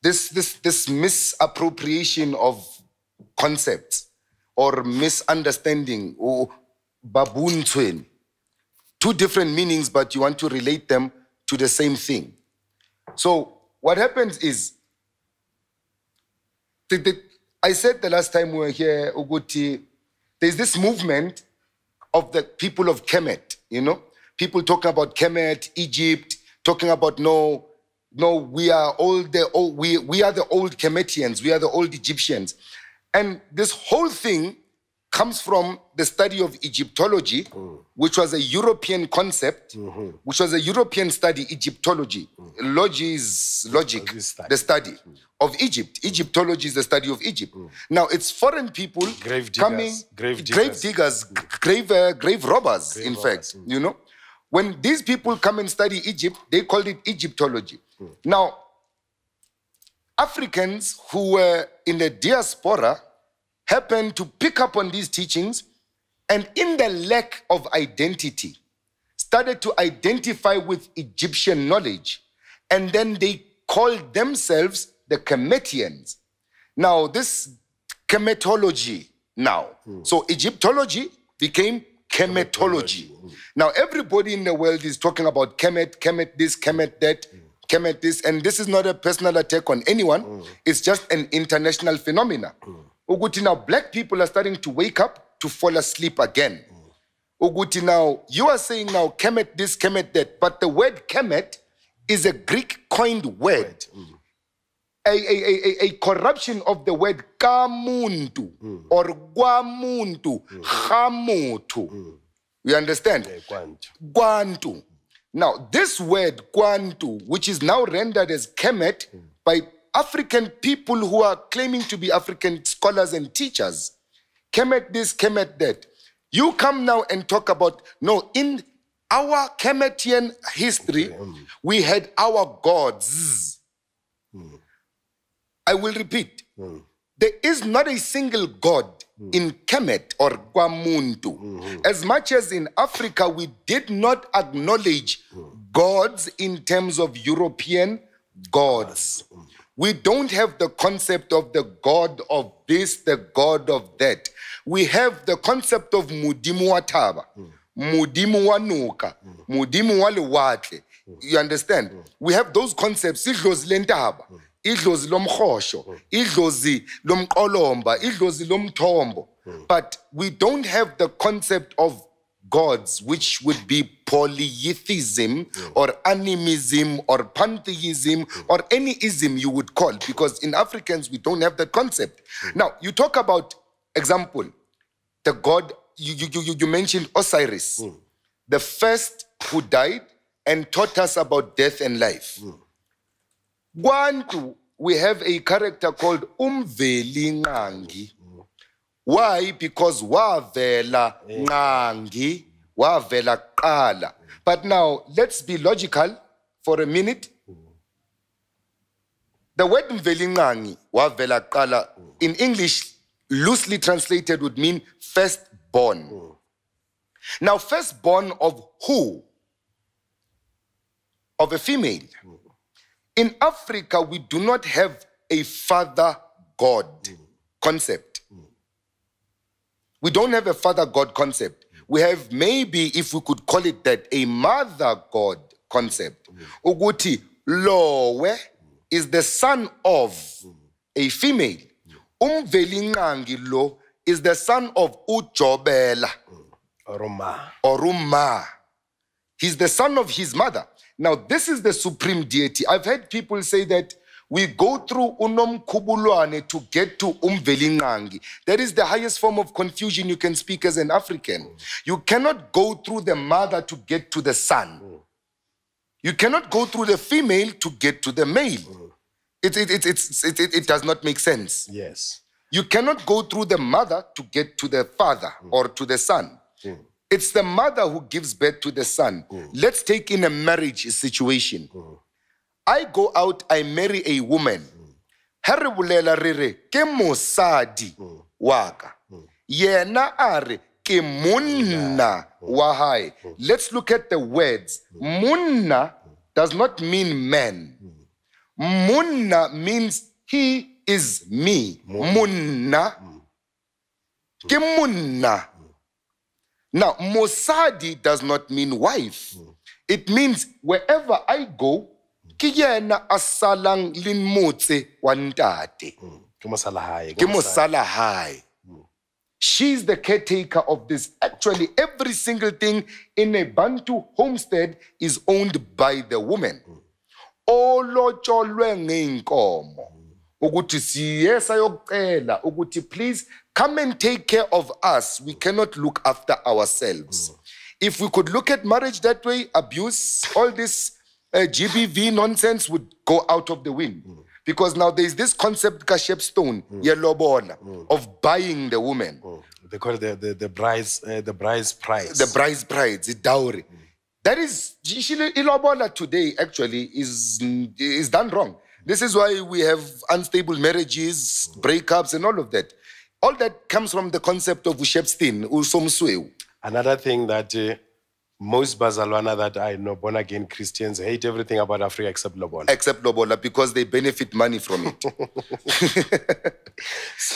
this this this misappropriation of concepts or misunderstanding or baboon twin, two different meanings, but you want to relate them to the same thing. So what happens is the, the, I said the last time we were here, Uguti, there's this movement of the people of Kemet, you know? People talking about Kemet, Egypt, talking about no, no, we are all the old, we, we are the old Kemetians, we are the old Egyptians. And this whole thing comes from the study of Egyptology, which was a European concept, which was a European study, Egyptology. Logi is logic, Study, the study of Egypt. Egyptology is the study of Egypt. Now it's foreign people Grave coming, diggers, grave grave diggers. diggers, g- grave, uh, grave robbers, in robbers, fact, you know. When these people come and study Egypt, they called it Egyptology. Now, Africans who were in the diaspora happened to pick up on these teachings and, in the lack of identity, started to identify with Egyptian knowledge. And then they called themselves the Kemetians. Now, this Kemetology now. Hmm. So, Egyptology became Kemetology. Now, everybody in the world is talking about Kemet, Kemet this, Kemet that, hmm. Kemet this. And this is not a personal attack on anyone, hmm. it's just an international phenomena. Uguti now, black people are starting to wake up to fall asleep again. Uguti now, you are saying now Kemet this, Kemet that, but the word Kemet is a Greek coined word, a, a, a, a, a corruption of the word kamuntu or kwamuntu, hamutu. You understand? Kwantu. Kwantu. Now, this word guantu which is now rendered as Kemet by African people who are claiming to be African scholars and teachers, Kemet this, Kemet that. You come now and talk about, no, in our Kemetian history, um. we had our gods. Hmm. I will repeat. Hmm. There is not a single god hmm. in Kemet or Kwamuntu. As much as in Africa, we did not acknowledge gods in terms of European gods. We don't have the concept of the god of this, the god of that. We have the concept of Mudimu Wataba, Mudimu Wanuka, Mudimu. You understand? We have those concepts. Lentaba, lomkhosho, idlozi lomqolomba, idlozi lomthombo. But we don't have the concept of gods, which would be polytheism or animism or pantheism or any ism you would call, because in Africans we don't have that concept. Now, you talk about example, the god, you, you, you, you mentioned Osiris, hmm. the first who died and taught us about death and life. Hmm. Kwantu, we have a character called Umvelinqangi. Why? Because wavela eh. nqangi wavela qala but now let's be logical for a minute. The word mvelinqangi wavela qala in english loosely translated would mean firstborn. Now firstborn of who? Of a female. In africa we do not have a father god concept we don't have a father god concept. We have maybe if we could call it that a mother god concept. Uguti lowe is the son of a female. Umvelinqangi lo is the son of ujobela Roma. or uma he's the son of his mother. Now this is the supreme deity. I've heard people say that we go through unomkhubulwane to get to umvelinqangi that is the highest form of confusion you can speak as an african you cannot go through the mother to get to the son you cannot go through the female to get to the male it, it, it, it's- it, it, it does not make sense Yes. you cannot go through the mother to get to the father or to the son. It's the mother who gives birth to the son. Mm. Let's take in a marriage situation. Mm. I go out, I marry a woman. Ha re bolela re re. Yena. Let's look at the words. Monna does not mean man. Munna means he is me. Munna. Ke munna. Now, Mosadi does not mean wife. It means wherever I go, ke yena a salang le motse wa ntate. Mm, ke mosalahae, Ke. Mm. She's the caretaker of this. Actually, every single thing in a Bantu homestead is owned by the woman. Mm. Olotsholwe ngeenkomo ukuthi siye sayocela ukuthi please come and take care of us. We cannot look after ourselves. If we could look at marriage that way, abuse, all this uh, GBV nonsense would go out of the wind. Because now there's this concept, kaShepstone, yelobola, of buying the woman. They call it the, the, the bride's uh, the bride's price. The bride's price, the dowry. That is, ilobola today actually is, is done wrong. This is why we have unstable marriages, breakups, and all of that. All that comes from the concept of uShepstone, Usomsweu. Another thing that uh, most Bazalwana that I know, born again Christians, hate everything about Africa except Lobola. except Lobola because they benefit money from it.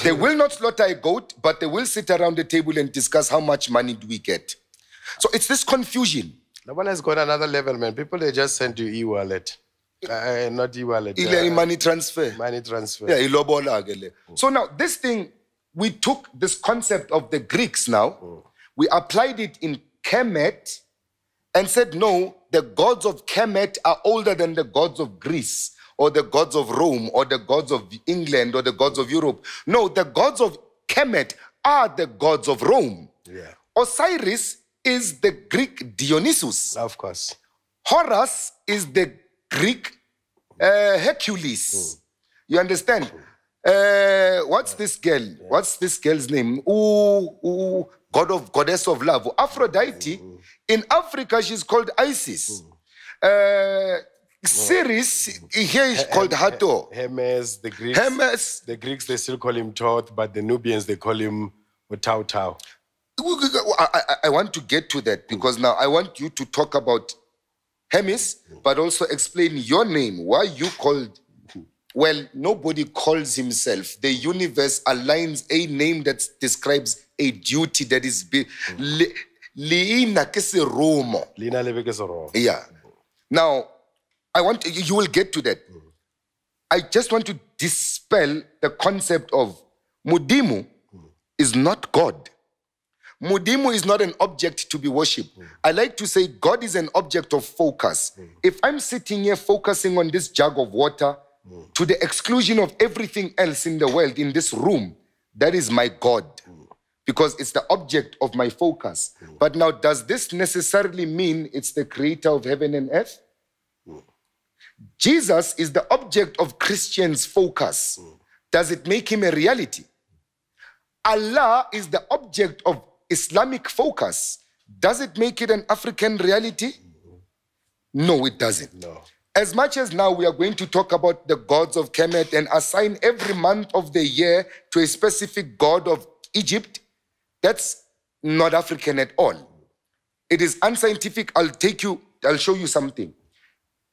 they will not slaughter a goat, but they will sit around the table and discuss how much money do we get. So it's this confusion. Lobola has got another level, man. People they just send you e-wallet, uh, not e-wallet, Ile uh, money transfer. money transfer. Yeah, ilobola ke. So now this thing, we took this concept of the Greeks now, we applied it in Kemet and said, no, the gods of Kemet are older than the gods of Greece or the gods of Rome or the gods of England or the gods of Europe. No, the gods of Kemet are the gods of Rome. Yeah. Osiris is the Greek Dionysus. Of course. Horus is the Greek uh, Hercules. You understand? Uh, what's this girl? What's this girl's name? Ooh, ooh, god of goddess of love, Aphrodite. In Africa, she's called Isis. Uh, Ceres here is called Hathor. Hermes, the Greeks. Hermes. The Greeks they still call him Thoth, but the Nubians they call him Thau Thau. I, I, I want to get to that because now I want you to talk about Hermes, but also explain your name. Why you called? Well, nobody calls himself. The universe aligns a name that describes a duty that is. Be, Le- Leina ke seromo. Lina Lebeke Soro. Yeah. Now, I want you you will get to that. I just want to dispel the concept of Mudimu is not God. Mudimu is not an object to be worshipped. I like to say God is an object of focus. If I'm sitting here focusing on this jug of water to the exclusion of everything else in the world in this room, that is my God because it's the object of my focus. But now, does this necessarily mean it's the creator of heaven and earth? Jesus is the object of Christians' focus. Does it make him a reality? Allah is the object of Islamic focus, does it make it an African reality? No, it doesn't. No. As much as now we are going to talk about the gods of Kemet and assign every month of the year to a specific god of Egypt, that's not African at all. It is unscientific. I'll take you, I'll show you something.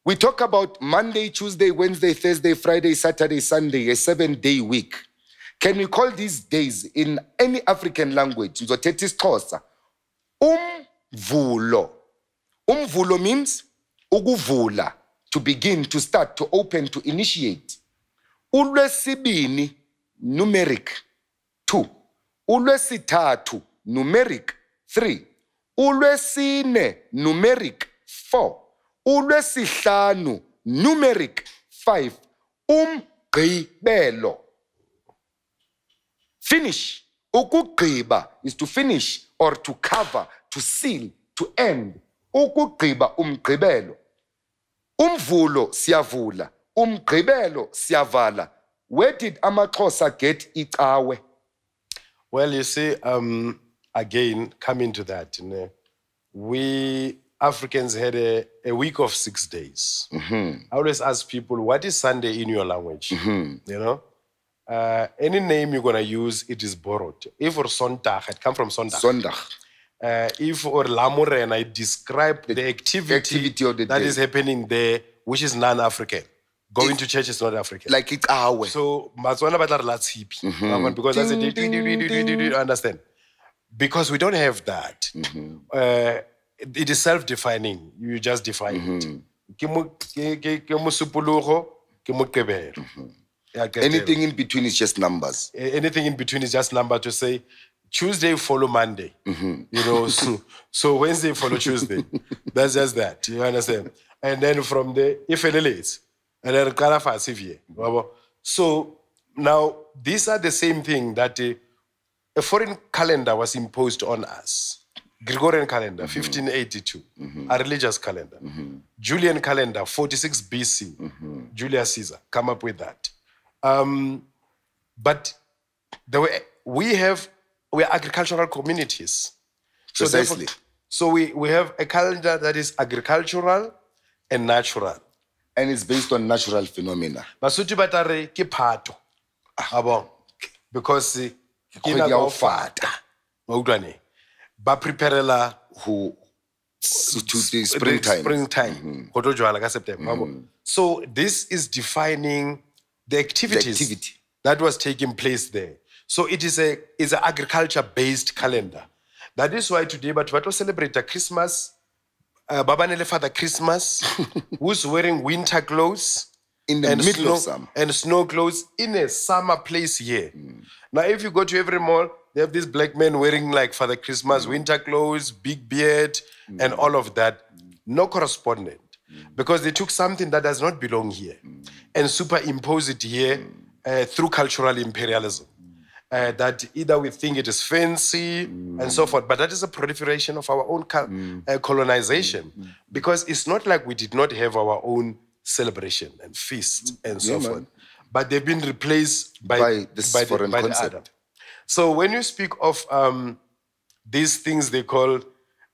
We talk about Monday, Tuesday, Wednesday, Thursday, Friday, Saturday, Sunday, a seven day week. Can we call these days in any African language? Ngizothetha isiXhosa. Umvulo. Umvulo means ukuvula, to begin, to start, to open, to initiate. Ulwesibini, numeric, two. Ulwesithathu, numeric, three. Ulwesine, numeric, four. Ulwesihlanu, numeric, five. Umgqibelo. Finish. Ukugqiba is to finish or to cover, to seal, to end. Ukugqiba umgqibelo. Umvulo siyavula, umgqibelo siyavala. Where did amaxhosa get icawe? Well, you see, um, again, coming to that, you know, we Africans had a, a week of six days. I always ask people, what is Sunday in your language? You know? Uh, any name you're going to use, it is borrowed. If for Sonntag, it come from. Sondag. Uh, if or Lamuren, I describe the, activity, activity of the that day. is happening there, which is non-African. Going to church is not African. Like icawe. So Matswana batla re la tshipi. Mama, Because that's a Ding, ding, ding. understand. Because we don't have that. Uh, it is self-defining. You just define it. Ke moqebelo. Ya qetela. Anything in between is just numbers. Anything in between is just number to say Tuesday follow Monday. Mm-hmm. You know, so, so Wednesday follow Tuesday. That's just that. You understand? And then from there, if it is, and then Kala Fasivie. So now these are the same thing that uh, a foreign calendar was imposed on us. Gregorian calendar, mm-hmm. 1582, mm-hmm. a religious calendar. Julian calendar, 46 BC. Julius Caesar, come up with that. Um, but the way we have we are agricultural communities. So Precisely. So we, we have a calendar that is agricultural and natural. And it's based on natural phenomena. Basotho ba tla re ke phato. Ah. A. Because eh, ke Kgwedi nako ya ya ho ho fata. Wa utlwane? Ba preparela the the springtime. springtime. Mm-hmm. Go tlo jwala ka September. wa. Mm-hmm. So this is defining the activities activity. that was taking place there. So it is a is an agriculture based calendar. That is why today, but what celebrate the Christmas. Uh, Baba Nele Father Christmas, who's wearing winter clothes In the and middle snow, of summer. and snow clothes in a summer place here. Mm. Now, if you go to every mall, they have these black men wearing like Father Christmas mm. winter clothes, big beard, mm. and all of that. No correspondent because they took something that does not belong here and superimpose it here uh, through cultural imperialism. Uh, that either we think it is fancy and so forth, but that is a proliferation of our own cul- uh, colonization because it's not like we did not have our own celebration and feast and so Yeah, man. forth, but they've been replaced by, By this the- foreign by the concept. other. So when you speak of um, these things they call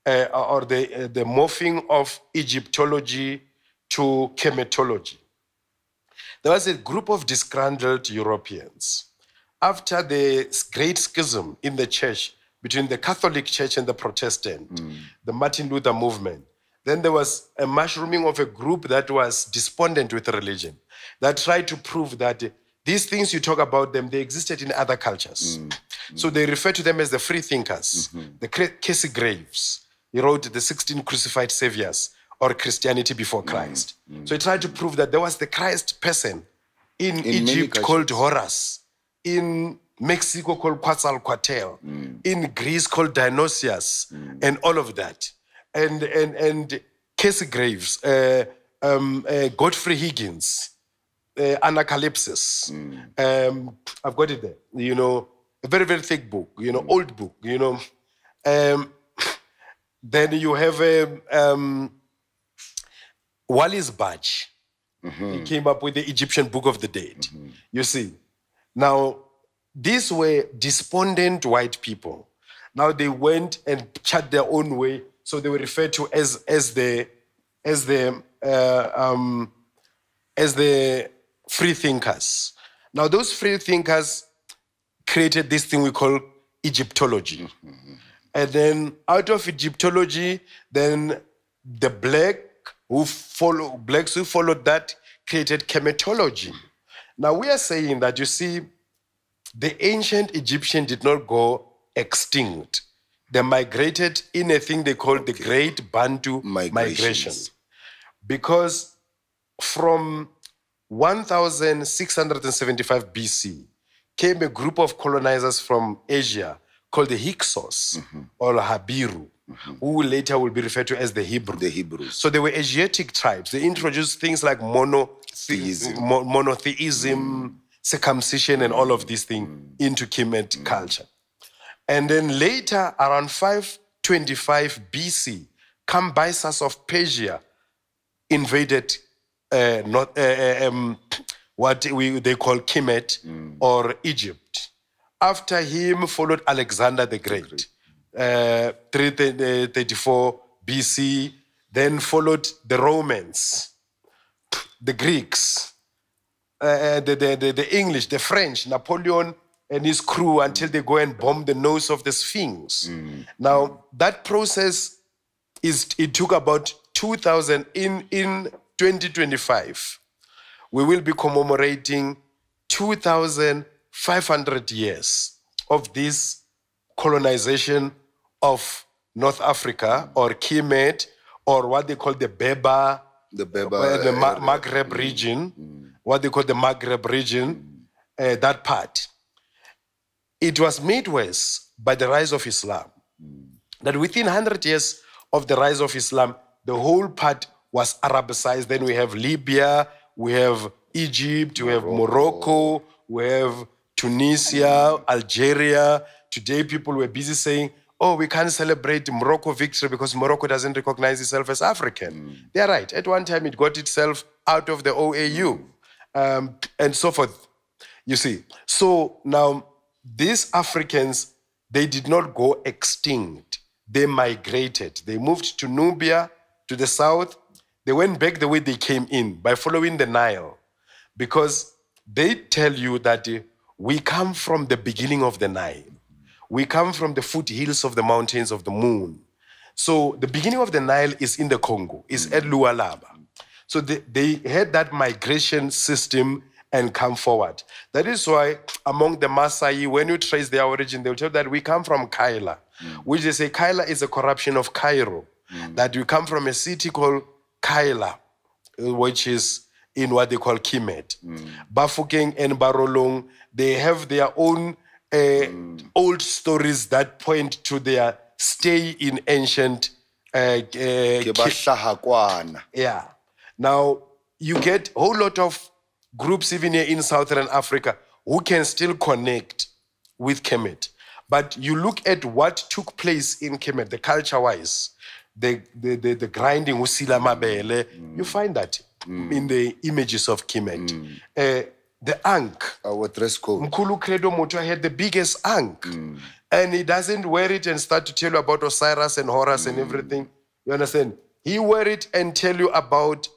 uh, or the uh, the morphing of Egyptology to Kemetology, there was a group of disgruntled Europeans after the great schism in the church between the Catholic Church and the Protestant, the Martin Luther movement. Then there was a mushrooming of a group that was despondent with religion, that tried to prove that these things you talk about them, they existed in other cultures. Mm. Mm. So they refer to them as the free thinkers, mm-hmm. the Cre- Kersey Graves. He wrote the 16 crucified saviors or Christianity before mm. Christ. So he tried to prove that there was the Christ person in, many Egypt called Horus, in Mexico called Quetzalcoatl, in Greece called Dionysius, and all of that. And and and Kersey Graves, uh, um, uh, Godfrey Higgins, uh, Anacalypsis. Um, I've got it there. You know, a very very thick book. You know, old book. You know, um, then you have um, um, Wallis Budge. He came up with the Egyptian Book of the Dead. You see, now these were despondent white people. Now they went and chart their own way, so they were referred to as as the as the uh, um, as the free thinkers. Now those free thinkers created this thing we call Egyptology, and then out of Egyptology, then the black who follow blacks who followed that created Kemetology. Now we are saying that you see the ancient Egyptian did not go extinct. They migrated in a thing they call the Great Bantu Migration. Because from 1675 BC came a group of colonizers from Asia called the Hyksos mm-hmm. or Habiru, who later will be referred to as the Hebrew. The Hebrews. So they were Asiatic tribes. They introduced things like monotheism, mo- monotheism circumcision, and all of these things into Kemet culture. And then later, around 525 BC, Cambyses of Persia invaded uh, not, uh, uh, um, what we, they call Kemet or Egypt. After him followed Alexander the Great, uh, 334 BC. Then followed the Romans, the Greeks, uh, the, the, the, the English, the French, Napoleon and his crew until they go and bomb the nose of the Sphinx. Now, that process is it took about 2000 in in 2025 we will be commemorating 2500 years of this colonization of north africa or kemet or what they call the beba The Beba uh, the Ma- maghreb mm. region mm. what they call the maghreb region mm. uh, that part. It was made worse by the rise of islam. That within 100 years of the rise of Islam, the whole part was Arabicized. Then we have Libya, we have Egypt, we have Morocco, we have Tunisia, Algeria. Today, people were busy saying, oh, we can't celebrate Morocco victory because Morocco doesn't recognize itself as African. They're right. At one time, it got itself out of the OAU um, and so forth. You see, so now these Africans, they did not go extinct. They migrated. They moved to Nubia, to the south. They went back the way they came in by following the Nile, because they tell you that we come from the beginning of the Nile. We come from the foothills of the mountains of the moon. So the beginning of the Nile is in the Congo, is at mm. Lualaba. So they, they had that migration system and come forward. That is why among the Maasai, when you trace their origin, they'll tell you that we come from Kaila, mm. which they say Kaila is a corruption of Cairo, mm. that we come from a city called Kaila, which is in what they call Kemet. Bafokeng and Barolong, they have their own uh, old stories that point to their stay in ancient uh, uh, Ke ba hlaha kwana. yeah. Now, you get a whole lot of groups, even here in Southern Africa, who can still connect with Kemet. But you look at what took place in Kemet, the culture wise, the, the, the, the grinding, usila mabele, you find that in the images of Kemet. Uh, the ankh, uh, Our dress code. Mkulu Credo Mutwa had the biggest ankh. Mm. And he doesn't wear it and start to tell you about Osiris and Horus and mm. everything. You understand? He wear it and tell you about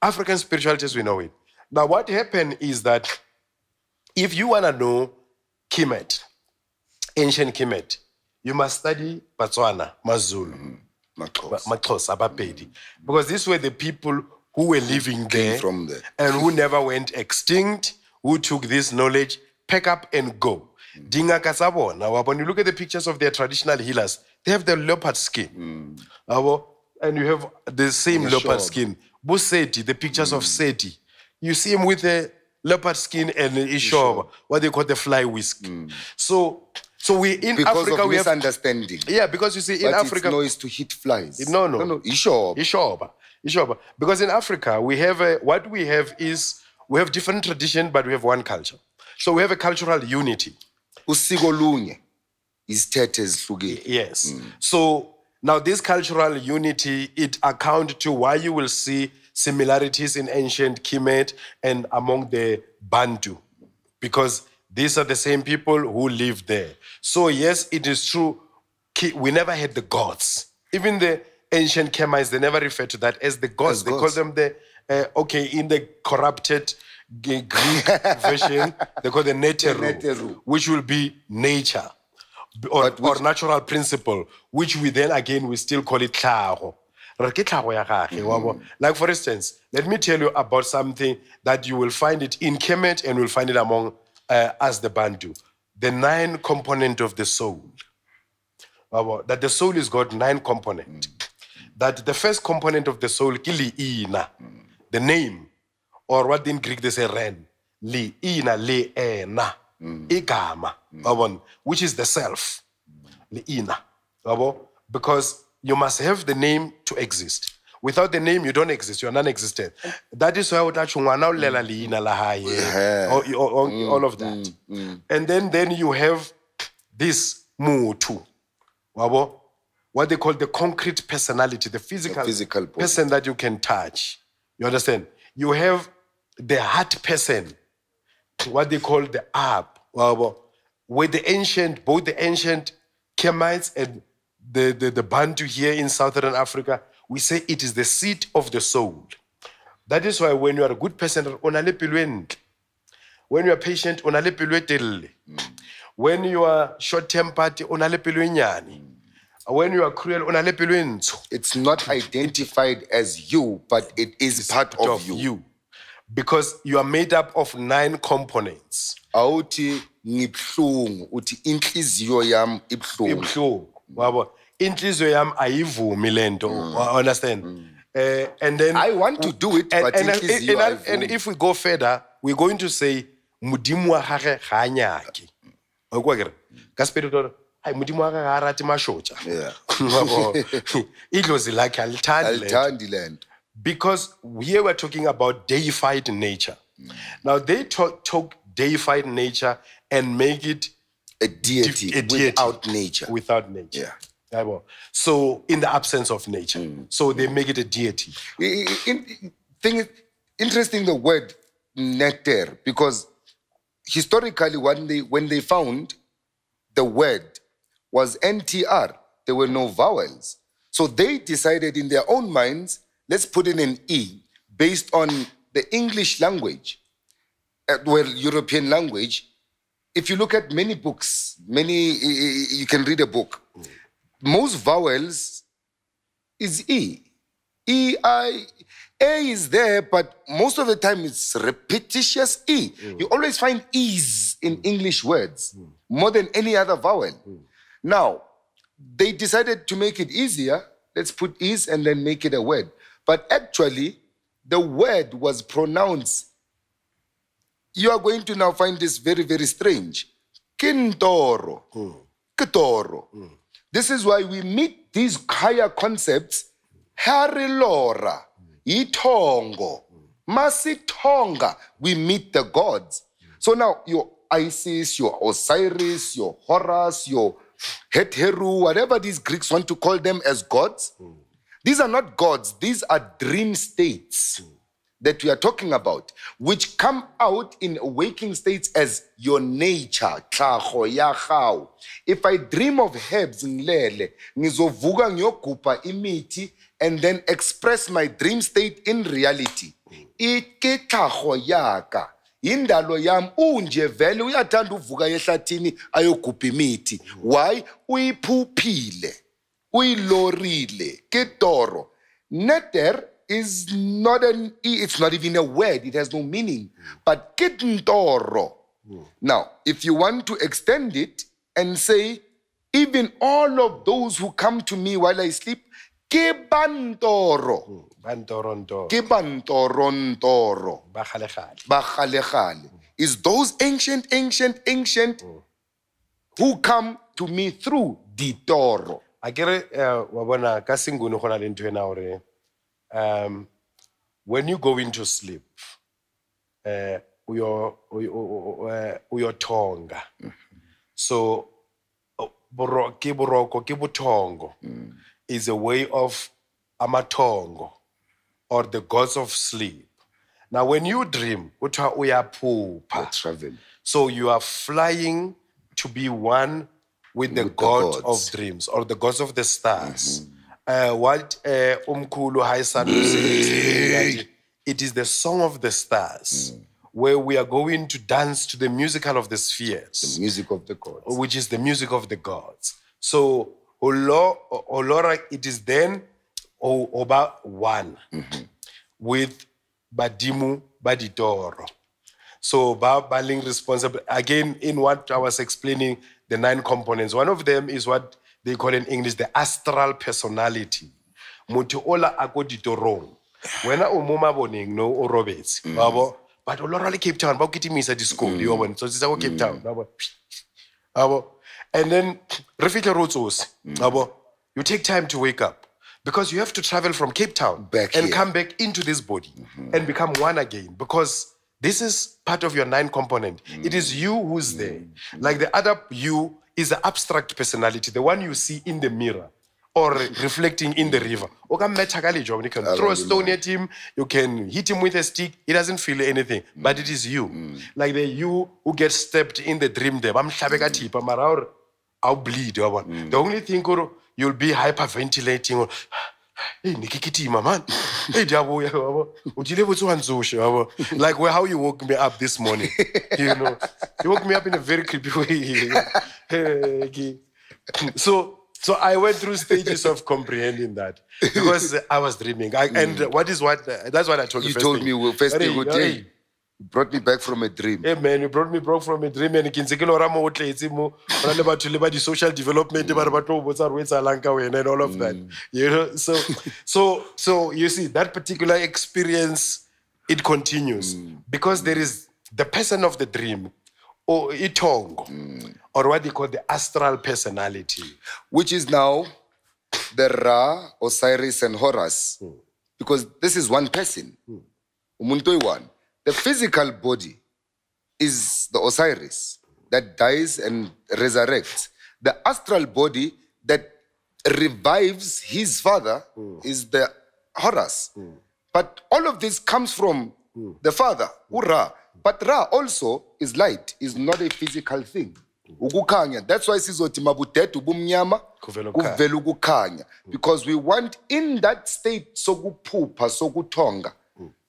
African spirituality as we know it. Now, what happened is that if you want to know Kemet, ancient Kemet, you must study Botswana, Mazulu. Mm-hmm. Maxhosa, Bapedi, because these were the people who were living there from there. and who never went extinct, who took this knowledge, pack up and go. Mm. Dingaka tsa bona, wa bona, you look at the pictures of their traditional healers, they have the leopard skin. Mm. Yabo, And you have the same leopard sure. skin. Buseti, the pictures of mm. Seti. You see him with a leopard skin and ishoba, what they call the fly whisk. So, so we in Because Africa of we have misunderstanding. yeah, because you see in But Africa it's noise to hit flies. No, no. No, no. Isho. Ishoba. Ishoba. Because in Africa, we have a, what we have is we have different tradition, but we have one culture. So we have a cultural unity. Usiko lunye. Izithethe ezihlukile. Yes. Mm. So now this cultural unity, it account to why you will see similarities in ancient Kemet and among the Bantu. Because These are the same people who live there. So, yes, it is true. We never had the gods. Even the ancient Kemites, they never refer to that as the gods. As they gods. call them the, uh, okay, in the corrupted Greek version, they call the neteru, neteru. which will be nature or, But or natural principle, which we then again we still call it tlhago. Re ke tlhago ya gage, wa bo- Like for instance, let me tell you about something that you will find it in Kemet and will find it among uh, us the Bantu. The nine component of the soul. That the soul is got nine component. That the first component of the soul liina, the name, or what in Greek they say ren, liina le ena, mm. igama, mm. wa which is the self, liina, because you must have the name to exist. Without the name, you don't exist. You are non-existent. That is why o tla tjho ngwana o llela leina la hae, or- or- or- mm, all of that. And then, then you have this mutu, wabo, what they call the concrete personality, the physical, physical person that you can touch. You understand? You have the heart person, what they call the ab, where the ancient, both the ancient Kemites and the, the, the Bantu here in Southern Africa, we say it is the seat of the soul. That is why when you are a good person, o na le pelo ntle. when you are patient, o na le pelo e. Mm. When you are short-tempered, When you are cruel, o na le pelo e ntsho. It's not identified as you, but it is part of, of you. you. Because you are made up of nine components. Awuthi ngibhlungu uthi inhliziyo yami ibhlungu. Ibuhlungu, wabo. Inhliziyo yami ayivumi lento, wa- understand? Eh, and then I want to do it, and, but and, and, if we go further, we're going to say modimo wa gage ga a nyake. Wa kwa kere? Ka Sepedi re, "Hai, modimo wa gage ga a rate mashotša." Yeah. Wa bo. Idlozi lakhe alithandi le because here we're talking about deified nature. Mm. Now they talk, talk deified nature and make it A deity, a deity without nature. Without nature. Yeah. So in the absence of nature, mm. so they make it a deity. In- thing is interesting the word neter because historically when they when they found the word was ntr there were no vowels so they decided in their own minds let's put in an e based on the english language uh, well european language if you look at many books many you can read a book most vowels is E. E, I, A is there, but most of the time it's repetitious E. You always find E's in English words more than any other vowel. Now, they decided to make it easier. Let's put E's and then make it a word. But actually, the word was pronounced. You are going to now find this very, very strange. Kintoro. Hmm. Kitoro. Hmm. This is why we meet these higher concepts. Harilora, hmm. Itongo, Masitonga. We meet the gods. So now your Isis, your Osiris, your Horus, your Heteru, whatever these Greeks want to call them as gods, these are not gods, these are dream states that we are talking about, which come out in waking states as your nature. If I dream of herbs ngizovuka ngiyogubha imithi and then express my dream state in reality. Ike tlhago Indalo yam unje vele uyathanda uvuka ehlathini ayogubha imithi. Why? Uyiphuphile. Uyilorile. Ke toro. Neter is not an it's not even a word, it has no meaning. But kitntoro. Now, if you want to extend it and say, even all of those who come to me while I sleep, ke bantoro. Bantoronto. Ke bantorontoro. ba. Bakgalegale. Is those ancient, ancient, ancient who come to me through ditoro. a kere uh, wa bona ka senguni go na le ntho ena gore um when you go into sleep uh, uyo uyo- uyo- so uh, boro- ke boroko ke bothongo is a way of amathongo or the gods of sleep now when you dream Travel. So you are flying to be one with the With the god of dreams or the gods of the stars. Uh, what uh, Umkulu was it is the song of the stars where we are going to dance to the musical of the spheres The Music of the gods. which is the music of the gods. So Olo, Olora, it is then O- Oba one mm-hmm. with Badimu Baditoro. So ba baling responsible again in what I was explaining the nine components. One of them is what they call in English the astral personality. Motho ola a ko ditorong. Wena o mo maboneng no o robetse. Mm. Wa bo? But Olora le Cape Town ba o kitimisa di-school, yo bona. So tsa ko Cape Town. Mm. wa bo? Yabo. And then re fihle ro tsose. Mm. Yabo. You take time to wake up because you have to travel from Cape Town Back and here. come back into this body mm-hmm. and become one again because this is part of your nine component. It is you who's mm-hmm. there. Like the other you is the abstract personality, the one you see in the mirror or reflecting in the mm-hmm. river. O ka metha ka lejwa, when You can throw a stone at him, you can hit him with a stick, he doesn't feel anything, but it is you. Like the you who gets stepped in the dream there. Bam hlabe ka thipa, mara hore I'll bleed. wa bona. Mm. The only thing kore you'll be hyperventilating or hey ne ke kitima man hey diaboya yabo o dile botse wa ntsoshe yabo like where how you woke me up this morning you know you woke me up in a very creepy way Hey, so so I went through stages of comprehending that because I was dreaming. I, And mm. what is what? that's what I told you. You told thing. me well, first Hey, thing, hey, hey, brought me back from a dream. Hey man, you brought me back from a dream and ke ntse ke lora mo o tletse mo go na le batho le ba di-social development ba re ba tlo botsa re o ka wena and all of that. Mm. You know, so so so you see that particular experience it continues mm. because there is the person of the dream or itongo mm. or what they call the astral personality. which is now the Ra, Osiris, and Horus, hmm. because this is one person. Hmm. Umuntu one. The physical body is the Osiris that dies and resurrects. The astral body that revives his father hmm. is the Horus. Hmm. But all of this comes from hmm. the father, Ura. But Ra also is light, is not a physical thing. Ukukhanya. That's why sizothi mabudede ubumnyama Kuvela ukukhanya. kuvela ukukhanya. Because we want in that state sokuphupha sokuthonga,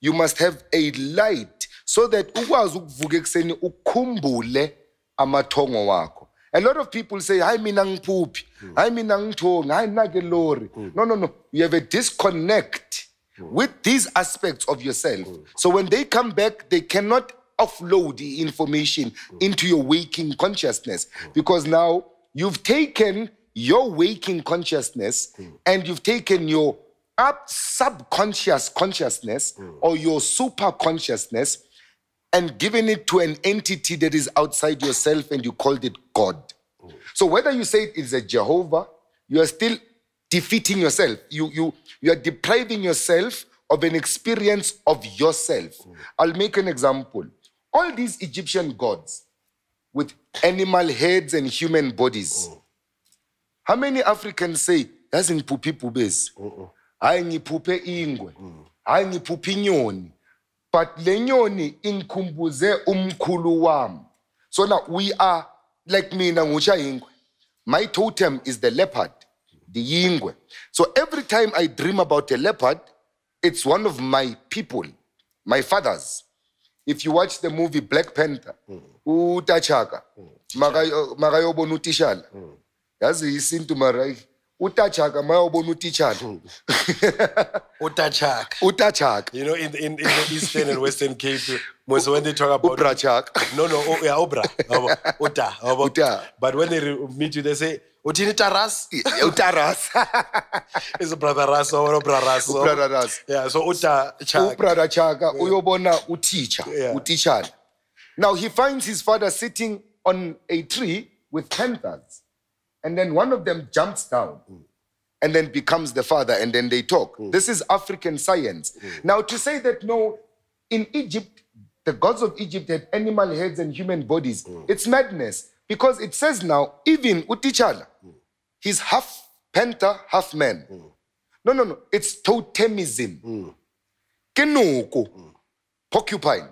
you must have a light so that ukwazi ukuvuka ekuseni ukhumbule amathongo wakho. A lot of people say, hayi mina ngiphuphi, hayi mina ngithongi, hayi nake lori. No, no, no. You have a disconnect with these aspects of yourself. So when they come back, they cannot offload the information into your waking consciousness because now you've taken your waking consciousness and you've taken your up subconscious consciousness hmm. or your super consciousness and giving it to an entity that is outside yourself and you called it God. Hmm. So whether you say it is a Jehovah, you are still defeating yourself. You you you are depriving yourself of an experience of yourself. Hmm. I'll make an example. All these Egyptian gods with animal heads and human bodies. How many Africans say, yazi ngiphuphe ibhubezi? Hayi ngiphuphe ingwe. Hayi ngiphuphe inyoni. But le nyoni ingikhumbuze umkhulu wami. So now we are like mina ngutsha ingwe. My totem is the leopard, the yingwe. So every time I dream about a leopard, it's one of my people, my fathers. If you watch the movie Black Panther, uTachaka, makayo- mm. makayobona utishala. Mm. Yazi isintu mara uTachaka mayobona utishala. Utachak. uTachaka, You know, in, in, in the Eastern and Western Cape, most when they talk about uBrachaka. No, no, oh, yeah, Obra. Uta. Uta. But when they meet you, they say, Utini Taras Utaras. is a brother Ras or brother Ras. Ubrother Ras. Yeah, so Uta Chak. chaka uyobona utitsha Yeah. utitshala now he finds his father sitting on a tree with panthers and then one of them jumps down and then becomes the father and then they talk. Mm. This is african science. Mm. Now to say that no in egypt the gods of egypt had animal heads and human bodies mm. it's madness. Because it says now even utitshala he's half panther half man. No no no it's totemism. Ke noko porcupine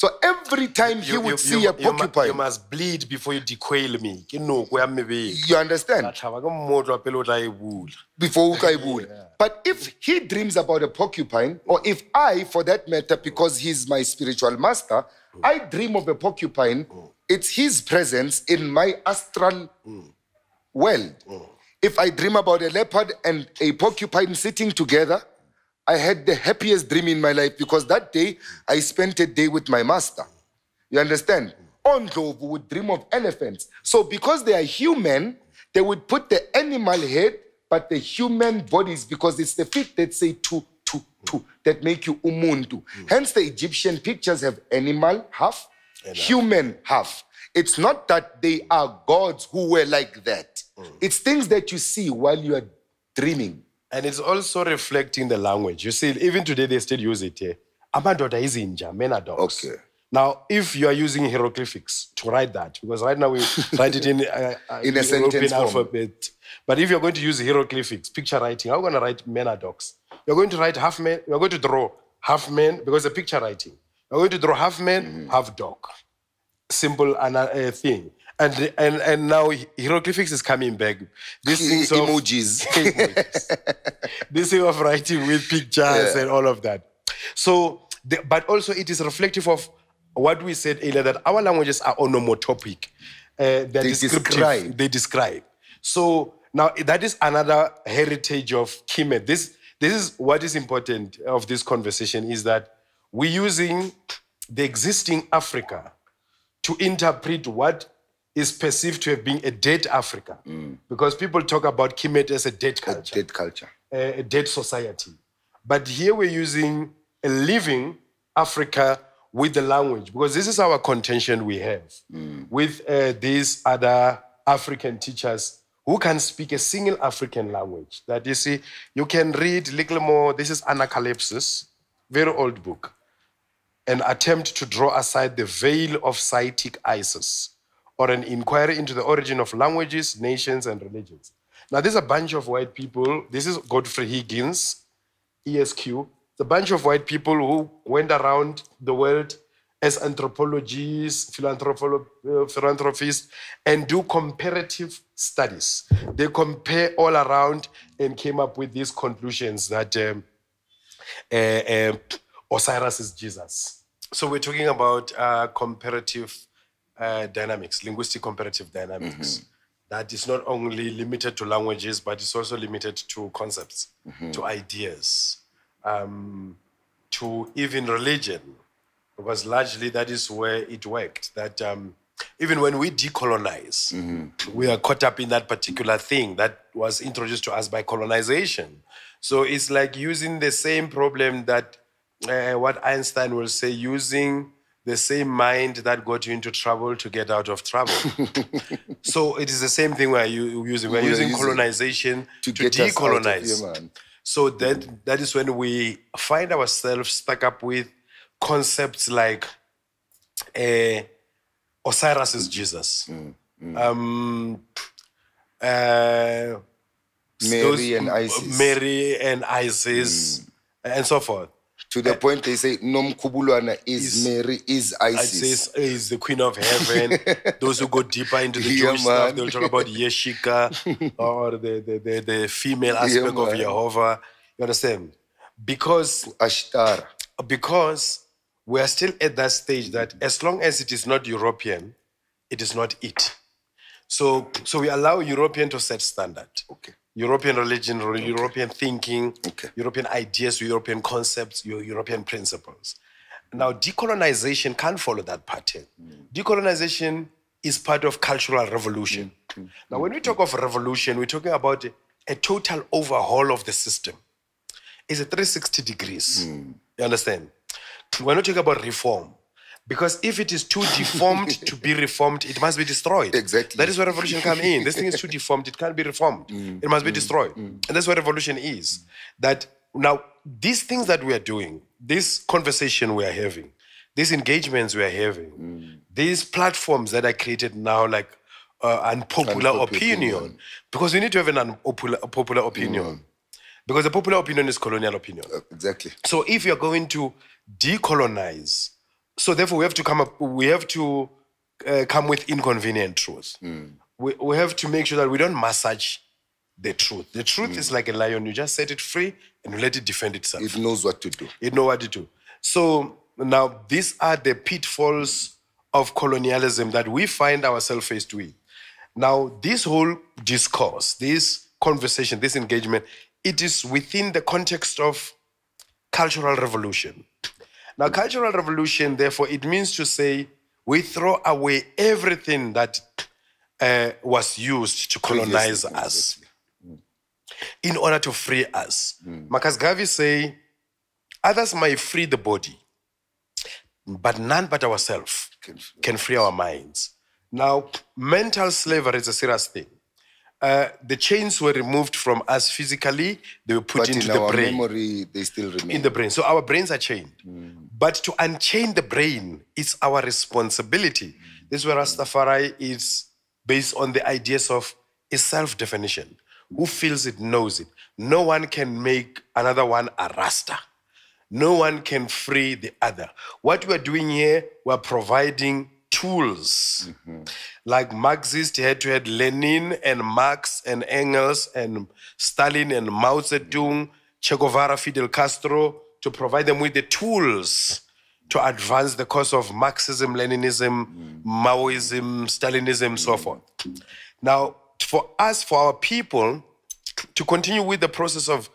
So every time he would see a you, mu- porcupine, you must bleed before you dequail me. Ke noko ya mebele you understand? Ka tlhaba ke mmotlo wa pele o tla bula. Before Ukaibul. But if he dreams about a porcupine, or if I, for that matter, because he's my spiritual master, mm. I dream of a porcupine, mm. it's his presence in my astral mm. world. If I dream about a leopard and a porcupine sitting together, I had the happiest dream in my life because that day I spent a day with my master. You understand? Ondlovu would dream of elephants. So because they are human, they would put the animal head, but the human bodies, because it's the feet that say two, two, two, that make you umuntu. Hence the Egyptian pictures have animal half, human half. It's not that they are gods who were like that. Mm. It's things that you see while you are dreaming. And it's also reflecting the language you see even today they still use it here amadoda izinja men are dogs Okay. now if you are using hieroglyphics to write that because right now we write it in uh, uh, In a European sentence form. alphabet but if you're going to use hieroglyphics picture writing you going to write men are dogs you're going to write half men you're going to draw half men because the picture writing you're going to draw half men Mm-hmm. half dog simple uh, thing. And, and and now hieroglyphics is coming back. This things of emojis. this thing of writing with pictures Yeah. and all of that. So, the, but also it is reflective of what we said earlier that our languages are onomatopic. Uh, They descriptive. describe. They describe. So now that is another heritage of Kemet. This this is what is important of this conversation is that we're using the existing Africa to interpret what is perceived to have been a dead Africa. Because people talk about Kemet as a dead culture, Dead culture. a, a dead society. But here we're using a living Africa with the language, because this is our contention we have with uh, these other African teachers who can speak a single African language. That you see, you can read little more. This is Anacalypsis, very old book an attempt to draw aside the veil of Saitic Isis, or an inquiry into the origin of languages, nations, and religions. Now, there's a bunch of white people. This is Godfrey Higgins, ESQ. It's a bunch of white people who went around the world as anthropologists, uh, philanthropists, and do comparative studies. They compare all around and came up with these conclusions that um, uh, uh, Osiris is Jesus. So we're talking about uh, comparative uh, dynamics, linguistic comparative dynamics. That is not only limited to languages, but it's also limited to concepts, to ideas, um, to even religion, because largely that is where it worked. That um, even when we decolonize, we are caught up in that particular thing that was introduced to us by colonization. So it's like using the same problem that uh, what Einstein will say, using the same mind that got you into trouble to get out of trouble. so it is the same thing we're using. We're We are using using colonization to, get us out of decolonize. here. So that that is when we find ourselves stuck up with concepts like uh, Osiris is Jesus. Mm, Um, uh, Mary and Isis. Mm. Mary and Isis, and so forth. To the eh, point they say Nomkubulwana is, Is- Mary, is Isis. Isis eh, is the queen of heaven. Those who go deeper into the Yeah, Jewish stuff, they'll talk about Yeshika or the, the, the, the female aspect of man. Jehovah. You understand? Because Ashtar. because we are still at that stage that as long as it is not European, it is not it. So, so we allow European to set standard. Okay. European religion, European thinking, Okay. European ideas, European concepts, Eu- European principles. Now, decolonization can't follow that pattern. Mm. Decolonization is part of cultural revolution. Mm. Mm. Now, when we talk of revolution, we're talking about a, total overhaul of the system. It's a 360 degrees. You understand? We're not talking about reform. Because if it is too deformed to be reformed, it must be destroyed. Exactly. That is where revolution come in. This thing is too deformed, it can't be reformed. Mm, it must be mm, destroyed. Mm. And that's what revolution is. That now these things that we are doing, this conversation we are having, these engagements we are having, these platforms that are created now, like uh, unpopular, Unpopular opinion, opinion. because we need to have an unpopular popular opinion. Because the popular opinion is colonial opinion. Uh, exactly. So if you're going to decolonize So therefore, we have to come up. We have to uh, come with inconvenient truths. We, we have to make sure that we don't massage the truth. The truth is like a lion. You just set it free and you let it defend itself. It knows what to do. It knows what to do. So now these are the pitfalls of colonialism that we find ourselves faced with. Now, this whole discourse, this conversation, this engagement, it is within the context of cultural revolution. Now, cultural revolution, therefore, it means to say we throw away everything that uh, was used to colonize Previously, us in order to free us. Marcus Garvey say, others might free the body, but none but ourselves Can free can free our minds. Now, mental slavery is a serious thing. Uh, the chains were removed from us physically, they were put But into in the our brain. memory, they still remain. In the brain. So our brains are chained. But to unchain the brain is our responsibility. This is where Rastafari is based on the ideas of a self definition. Who feels it knows it. No one can make another one a Rasta. No one can free the other. What we're doing here, we're providing tools. Mm-hmm. Like Marxist head to head Lenin and Marx and Engels and Stalin and Mao Zedong, Che Guevara, Fidel Castro, to provide them with the tools to advance the cause of Marxism, Leninism, Maoism, Stalinism, so mm. forth. Now, for us, for our people, to continue with the process of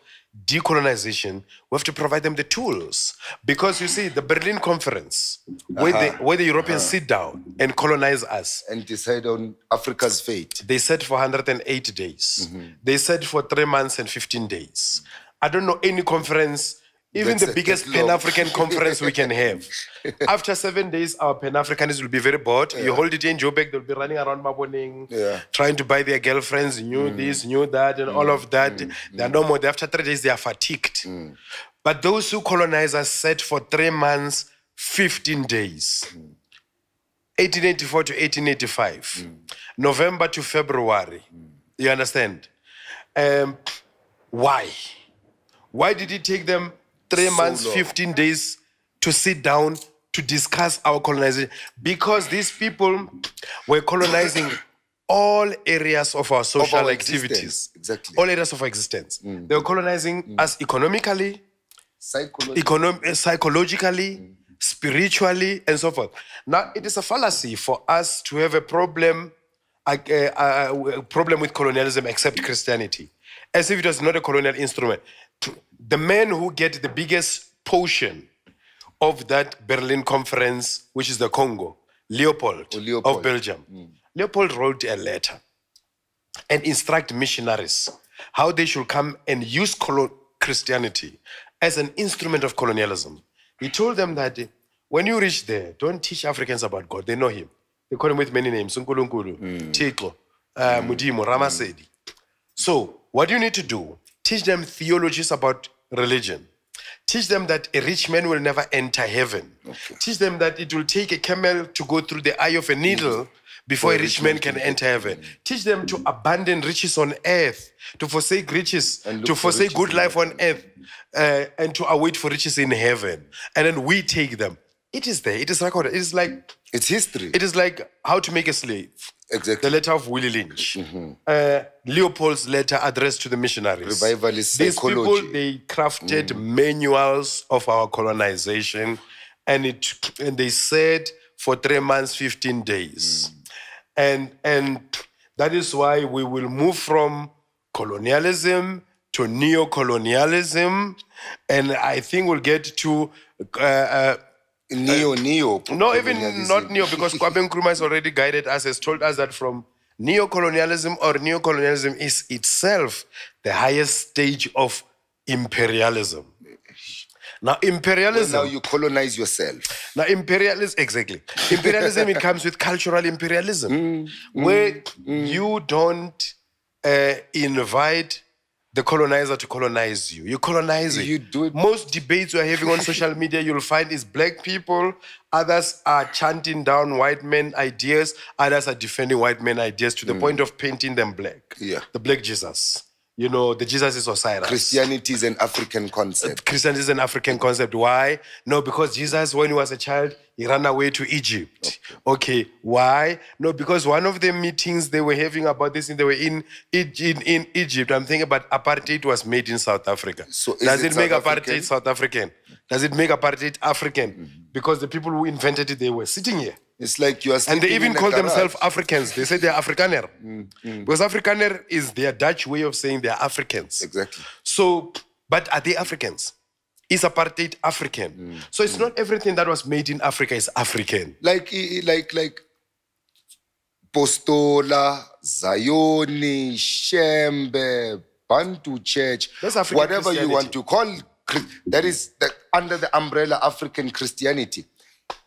decolonization, we have to provide them the tools. Because you see, the Berlin Conference, where, the, uh-huh. where the Europeans uh-huh. sit down and colonize us, and decide on Africa's fate. they said for 108 days. Mm-hmm. They said for three months and 15 days. I don't know any conference, even That's the biggest. Pan African conference we can have. After seven days, our Pan Africanists will be very bored. You hold it in Joburg, they'll be running around Maboneng, Yeah. trying to buy their girlfriends, knew this, new that, and all of that. They're no more. After three days, they are fatigued. But those who colonize us said for three months, 15 days. 1884 to 1885, November to February. You understand? Um, why? Why did it take them three So months, long. 15 days to sit down to discuss our colonization? Because these people were colonizing all areas of our Of social our activities. Exactly. all areas of our existence. They were colonizing us economically, Psychology. econom- uh, psychologically, spiritually, and so forth. Now, it is a fallacy for us to have a problem, uh, uh, a problem with colonialism except Christianity, as if it was not a colonial instrument. The men who get the biggest portion of that Berlin conference, which is the Congo, Leopold, Oh, Leopold. of Belgium, mm. Leopold wrote a letter and instruct missionaries how they should come and use Christianity as an instrument of colonialism. He told them that when you reach there, don't teach Africans about God. They know Him. They call Him with many names: Nkulunkulu, mm. Tiko, uh, mm. Mudimu, Ramasedi. So, what do you need to do, teach them theologies about religion. Teach them that a rich man will never enter heaven. Teach them that it will take a camel to go through the eye of a needle before a rich man can enter heaven. Teach them to abandon riches on earth, to forsake riches, to forsake riches good life on earth, uh, and to await for riches in heaven. And then we take them. It is there. It is recorded. It is like It's history. it is like how to make a slave. The letter of Willie Lynch, uh, Leopold's letter addressed to the missionaries. Revivalist These psychology. people they crafted manuals of our colonization, and it and they said for three months, fifteen days, and and that is why we will move from colonialism to neo-colonialism, and I think we'll get to. Uh, uh, neo, neo. no, even not neo, because Kwame Nkrumah has already guided us, has told us that from neo-colonialism or neo-colonialism is itself the highest stage of imperialism. Now, imperialism. Now you colonize yourself. Now, imperialism, exactly. Imperialism, it comes with cultural imperialism, mm, where mm, mm. you don't uh, invite the colonizer to colonize you. You colonize it. You do it- Most debates we're having on social media, you'll find is black people. Others are chanting down white men ideas. Others are defending white men ideas to the mm. point of painting them black. Yeah. The black Jesus. You know, the Jesus is Osiris. Christianity is an African concept. Christianity is an African concept. Why? No, because Jesus, when he was a child, he ran away to Egypt. Okay, why? No, because one of the meetings they were having about this, they were in in, in Egypt. I'm thinking about apartheid was made in South Africa. So does it it, make apartheid? South African? Does it make apartheid African? Mm-hmm. Because the people who invented it, they were sitting here. It's like you are And they even call themselves Africans. They say they're Afrikaner. Mm, mm. Because Afrikaner is their Dutch way of saying they're Africans. Exactly. So, but are they Africans? Is apartheid African? Mm, so it's not everything that was made in Africa is African. Like, like, like Postola, Zayoni, Shembe, Bantu Church, That's African whatever you want to call that is the, under the umbrella African Christianity.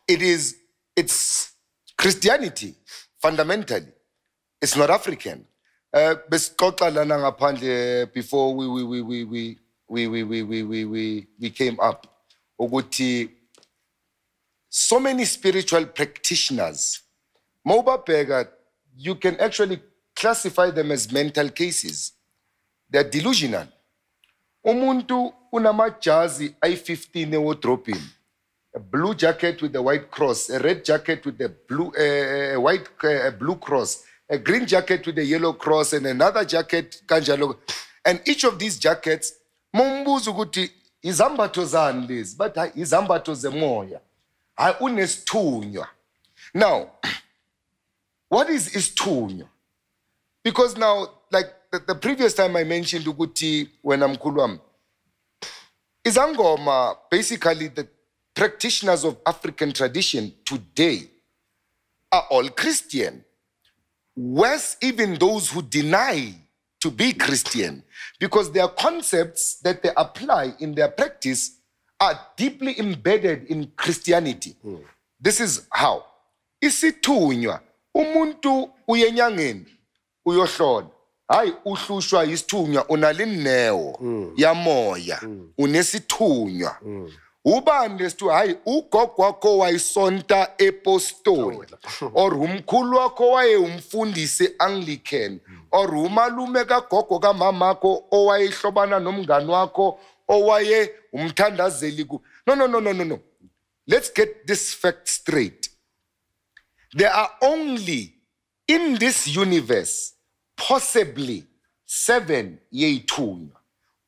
It is it's Christianity fundamentally. It's not African. Uh, besixoxa before we we we we we we we we we we came up so many spiritual practitioners mawubabheka you can actually classify them as mental cases they're delusional umuntu unamajazi ayi-15 ewardrobhini a blue jacket with a white cross a red jacket with a blue uh, white uh, blue cross a green jacket with a yellow cross and another jacket kanjalo. And each of these jackets mumbuza ukuthi izambatho zani lezi bathi hayi zemoya. Hayi unesithunywa. Now what is isithunywa? Because now like the, the previous time i mentioned ukuthi wena mkhulu wami izangoma basically the practitioners of african tradition today are all christian. Worse even those who deny to be christian because their concepts that they apply in their practice are deeply embedded in christianity. Hmm. This is how. Isithunywa umuntu uyenyangeni uyohlola hayi uhlushwa isithunywa unalinewo hmm. yamoya hmm. unesithunywa ubani lesithunywa hayi ugogo wakho wayisonta epostoli. Or umkhulu wakho waye umfundisi anglican or umalume kagogo kamamakho owayehlobana nomngani wakho owaye umthandazeli ku? No no no no no no. Let's get this fact straight. There are only in this universe possibly seven yeyithunywa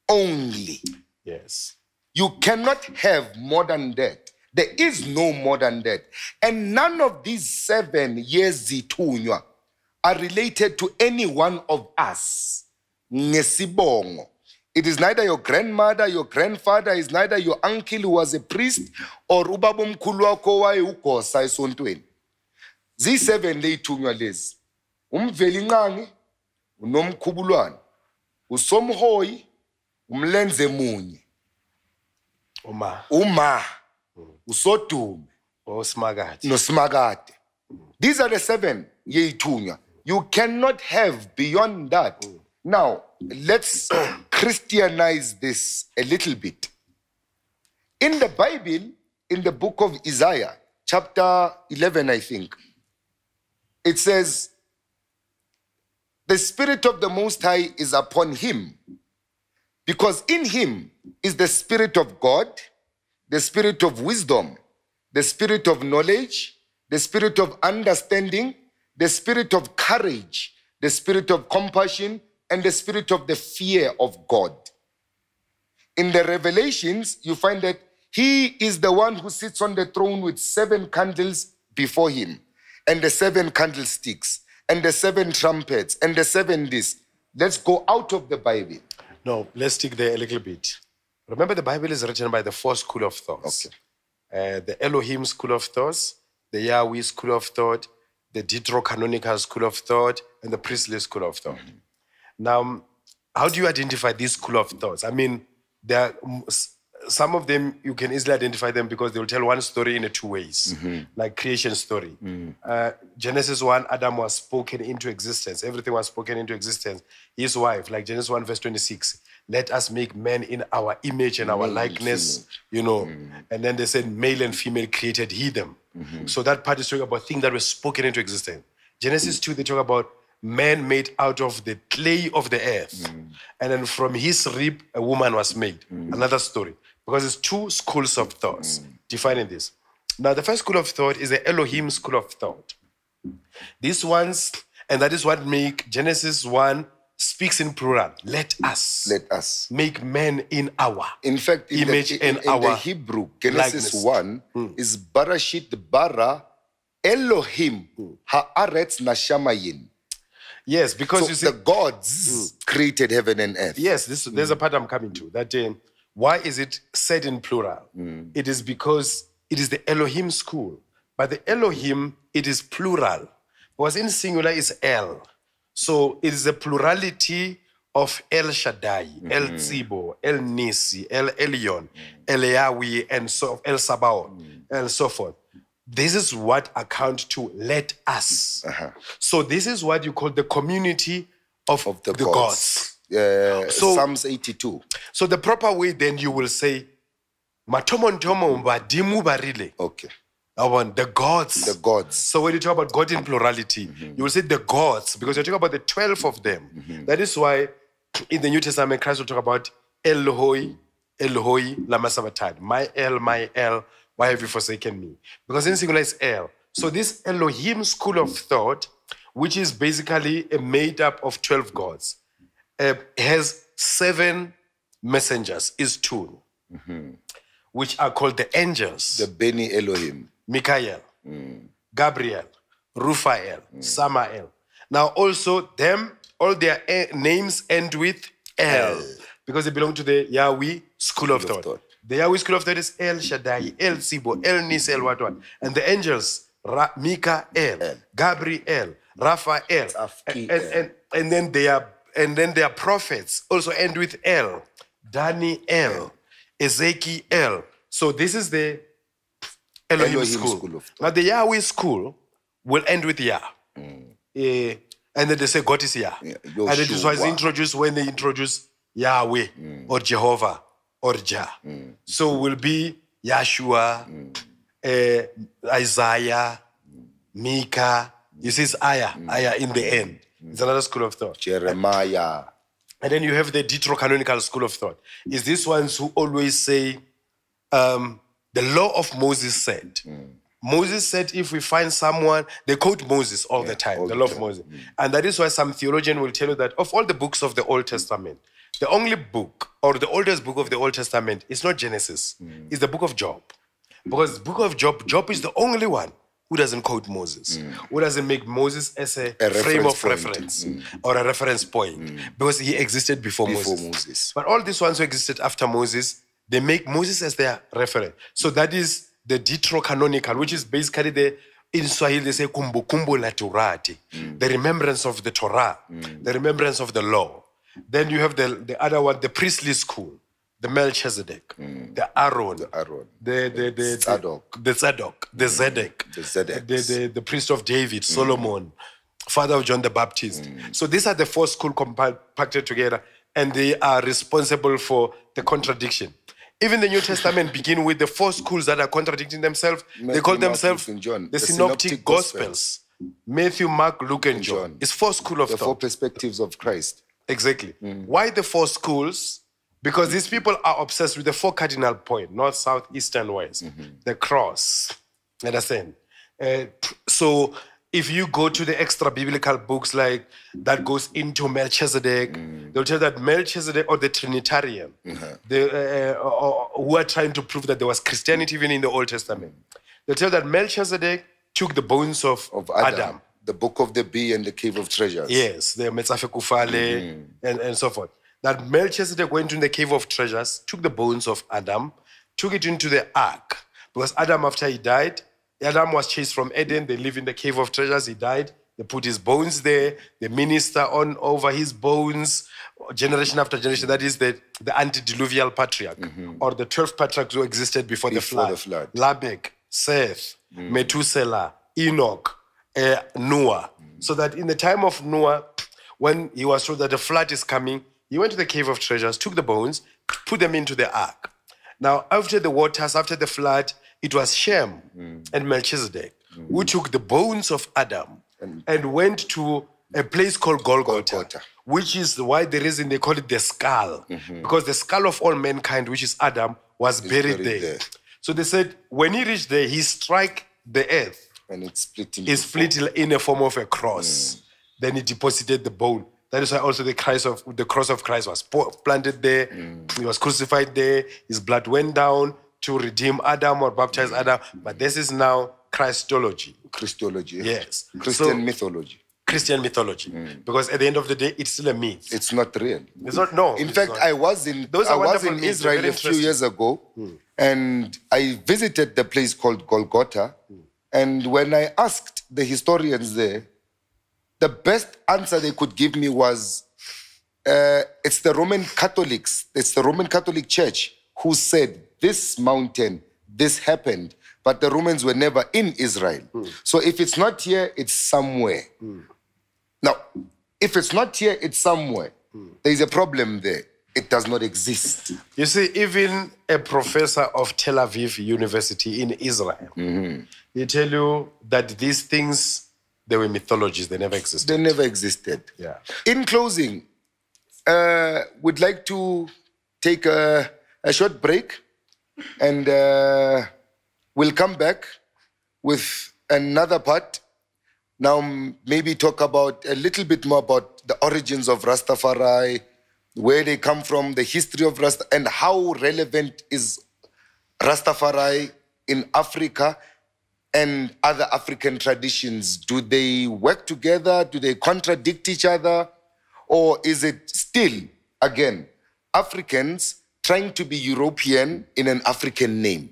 only. Yes. You cannot have more than that. There is no more than that. And none of these seven years zithunywa are related to any one of us. Ngesibongo. It is neither your grandmother your grandfather is neither your uncle who was a priest or ubaba omkhulu wakho waye ugosa esontweni. Ziyi-seven leyithunywa lezi. Umvelinqangi unomkhubulwane. Usomhoyi umlenze munye Uma. uma. Mm. Usodume. Osmagati. nosimakade mm. these are the seven yeyithunywa. You cannot have beyond that. Mm. Now let's christianize this a little bit. In the bible in the book of isaiah chapter 11 i think it says the spirit of the most high is upon him because in him is the spirit of God, the spirit of wisdom, the spirit of knowledge, the spirit of understanding, the spirit of courage, the spirit of compassion, and the spirit of the fear of God. In the revelations, you find that he is the one who sits on the throne with seven candles before him, and the seven candlesticks, and the seven trumpets, and the seven this. Let's go out of the Bible. No, let's stick there a little bit. Remember, the Bible is written by the four school of thoughts. Okay. Uh, the Elohim school of thoughts, the Yahweh school of thought, the Deuterocanonical school of thought, and the priestly school of thought. Now, how do you identify these school of thoughts? I mean, there are, mm, some of them you can easily identify them because they will tell one story in two ways, like creation story. Uh, Genesis 1, Adam was spoken into existence. Everything was spoken into existence. His wife, like Genesis 1, verse 26, let us make man in our image and our likeness, you know. And then they said, male and female created he them. So that part is talking about things that were spoken into existence. Genesis 2, they talk about man made out of the clay of the earth. And then from his rib, a woman was made. Another story. Because it's two schools of thoughts defining this. Now, the first school of thought is the Elohim school of thought. These ones, and that is what make Genesis 1 speaks in plural. Let us Let us. make man in our In fact, in, image the, in, in the our Hebrew, Genesis likeness. 1 hmm. is Barashit bara Elohim haaretz nashamayin. Yes, because So you see, the gods hmm. created heaven and earth. yes, this, there's a hmm. part I'm coming to. That um, why is it said in plural? Hmm. It is because it is the Elohim school, but the Elohim it is plural. Because in singular is El, so it is a plurality of El Shaddai, hmm. El Tzibo, El Nisi, El Elyon, hmm. El Yahweh, and so El Sabaoth, and so forth. This is what account to let us. Uh-huh. So this is what you call the community of, Of the, the gods. gods. Uh, So- Psalms 82. So the proper way then you will say, Matomon badimo barile. Okay. The gods. The gods. So when you talk about God in plurality, you will say the gods because you're talking about the 12 of them. That is why in the New Testament, Christ will talk about Elhoi, Elhoi, Lama Sabbatai. My El, my El, why have you forsaken me? Because in singular is El. So this Elohim school of thought, which is basically a made up of 12 gods, uh, has seven messengers, is two, which are called the angels. The Beni Elohim. Michael, Gabriel, Raphael, Samael. Now also them, all their eh, names end with El because they belong to the Yahweh school of thought. thought. The Yahweh school of thought is El Shaddai, El Sibo, El Nis, El what what. And the angels, Ra- Michael, Gabriel, Raphael, Afki and, and, and then they are and then their prophets also end with L. Daniel, L, Ezekiel. So this is the Elohim, Elohim school. school of thought. now the Yahweh school will end with Yah. Mm. Eh, and then they say God is Yah. Yeah, and it is why it's Yoshua. introduced when they introduce Yahweh mm. or Jehovah or Jah. Mm. So will be Yahshua, eh, Isaiah, Micah. You see, it's Ayah, Ayah in the end. It's another school of thought. Jeremiah. And then you have the deuterocanonical school of thought. Is these ones who always say, um, the law of Moses said. Hmm. Moses said, if we find someone, they quote Moses all the time, all the the law of time. Moses. Hmm. And that is why some theologian will tell you that of all the books of the Old Testament, the only book or the oldest book of the Old Testament is not Genesis, hmm. it's the book of Job. Because the book of Job, Job is the only one who doesn't quote Moses, mm. who doesn't make Moses as a, A frame of reference point. reference mm. or a reference point mm. because he existed before, Before Moses. Moses. But all these ones who existed after Moses, they make Moses as their reference. So that is the deuterocanonical, which is basically the in Swahili they say kumbu kumbu la Torati, the remembrance of the Torah, the remembrance of the law. Then you have the, the other one, the priestly school, the Melchizedek, mm. the Aaron, Aaron. the the the Zadok. the Zadok, the mm. Zedek, The Zedeks. the, the, the priest of David, mm. Solomon, father of John the Baptist. So these are the four schools compacted together, and they are responsible for the contradiction. Even the New Testament begin with the four schools that are contradicting themselves. they call themselves John. the, The synoptic, synoptic gospels. gospels. Matthew, Mark, Luke, and John. John. It's four school of thought. The thought. four perspectives of Christ. Exactly. Why the four schools? Because these people are obsessed with the four cardinal point: north, south, east, and west. The cross. Understand? Uh, so if you go to the extra biblical books like that goes into Melchizedek, they'll tell that Melchizedek or the Trinitarian, the, uh, uh, who are trying to prove that there was Christianity even in the Old Testament. They'll tell that Melchizedek took the bones of, Of Adam. Adam The book of the bee and the cave of treasures. Yes, the Metzafe Kufale and, and so forth. That Melchizedek went in the cave of treasures, took the bones of Adam, took it into the ark. Because Adam, after he died, Adam was chased from Eden. They live in the cave of treasures. He died. They put his bones there. They minister on over his bones, generation after generation. That is the, the antediluvial patriarch, mm-hmm. or the 12 patriarchs who existed before, the, flood. the flood. Lamech, Seth, mm. Methuselah, Enoch, uh, Noah. Mm. So that in the time of Noah, when he was told that the flood is coming, he went to the cave of treasures, took the bones, put them into the ark. Now, after the waters, after the flood, it was Shem mm. and Melchizedek mm. who took the bones of Adam and, went to a place called Golgotha, Golgotha. which is why the reason they call it the skull, Mm-hmm. because the skull of all mankind, which is Adam, was buried, buried there. there. So they said when he reached there, he struck the earth, And it split in is split in a form of a cross. Mm. Then he deposited the bone. That is why also the Christ of the cross of Christ was planted there. Mm. He was crucified there. His blood went down to redeem Adam or baptize mm. Adam. But this is now Christology, Christology. Yes. Christian So- mythology. Christian mythology. Mm. Because at the end of the day, it's still a myth. It's not real. It's not no. In fact, not. I was in Those I was in Israel a few years ago, and I visited the place called Golgotha. And when I asked the historians there, the best answer they could give me was, uh, "It's the Roman Catholics, it's the Roman Catholic Church who said this mountain, this happened." But the Romans were never in Israel. Hmm. So if it's not here, it's somewhere. Hmm. Now, if it's not here, it's somewhere. Hmm. There is a problem there. It does not exist. You see, even a professor of Tel Aviv University in Israel, mm-hmm. he tell you that these things they were mythologies; they never existed. They never existed. Yeah. In closing, uh, we'd like to take a, a short break, and uh, we'll come back with another part. Now, maybe talk about a little bit more about the origins of Rastafari, where they come from, the history of Rasta, and how relevant is Rastafari in Africa and other African traditions? Do they work together? Do they contradict each other? Or is it still, again, Africans trying to be European in an African name?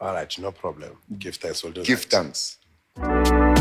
All right, no problem. Give thanks. We'll Give that. thanks.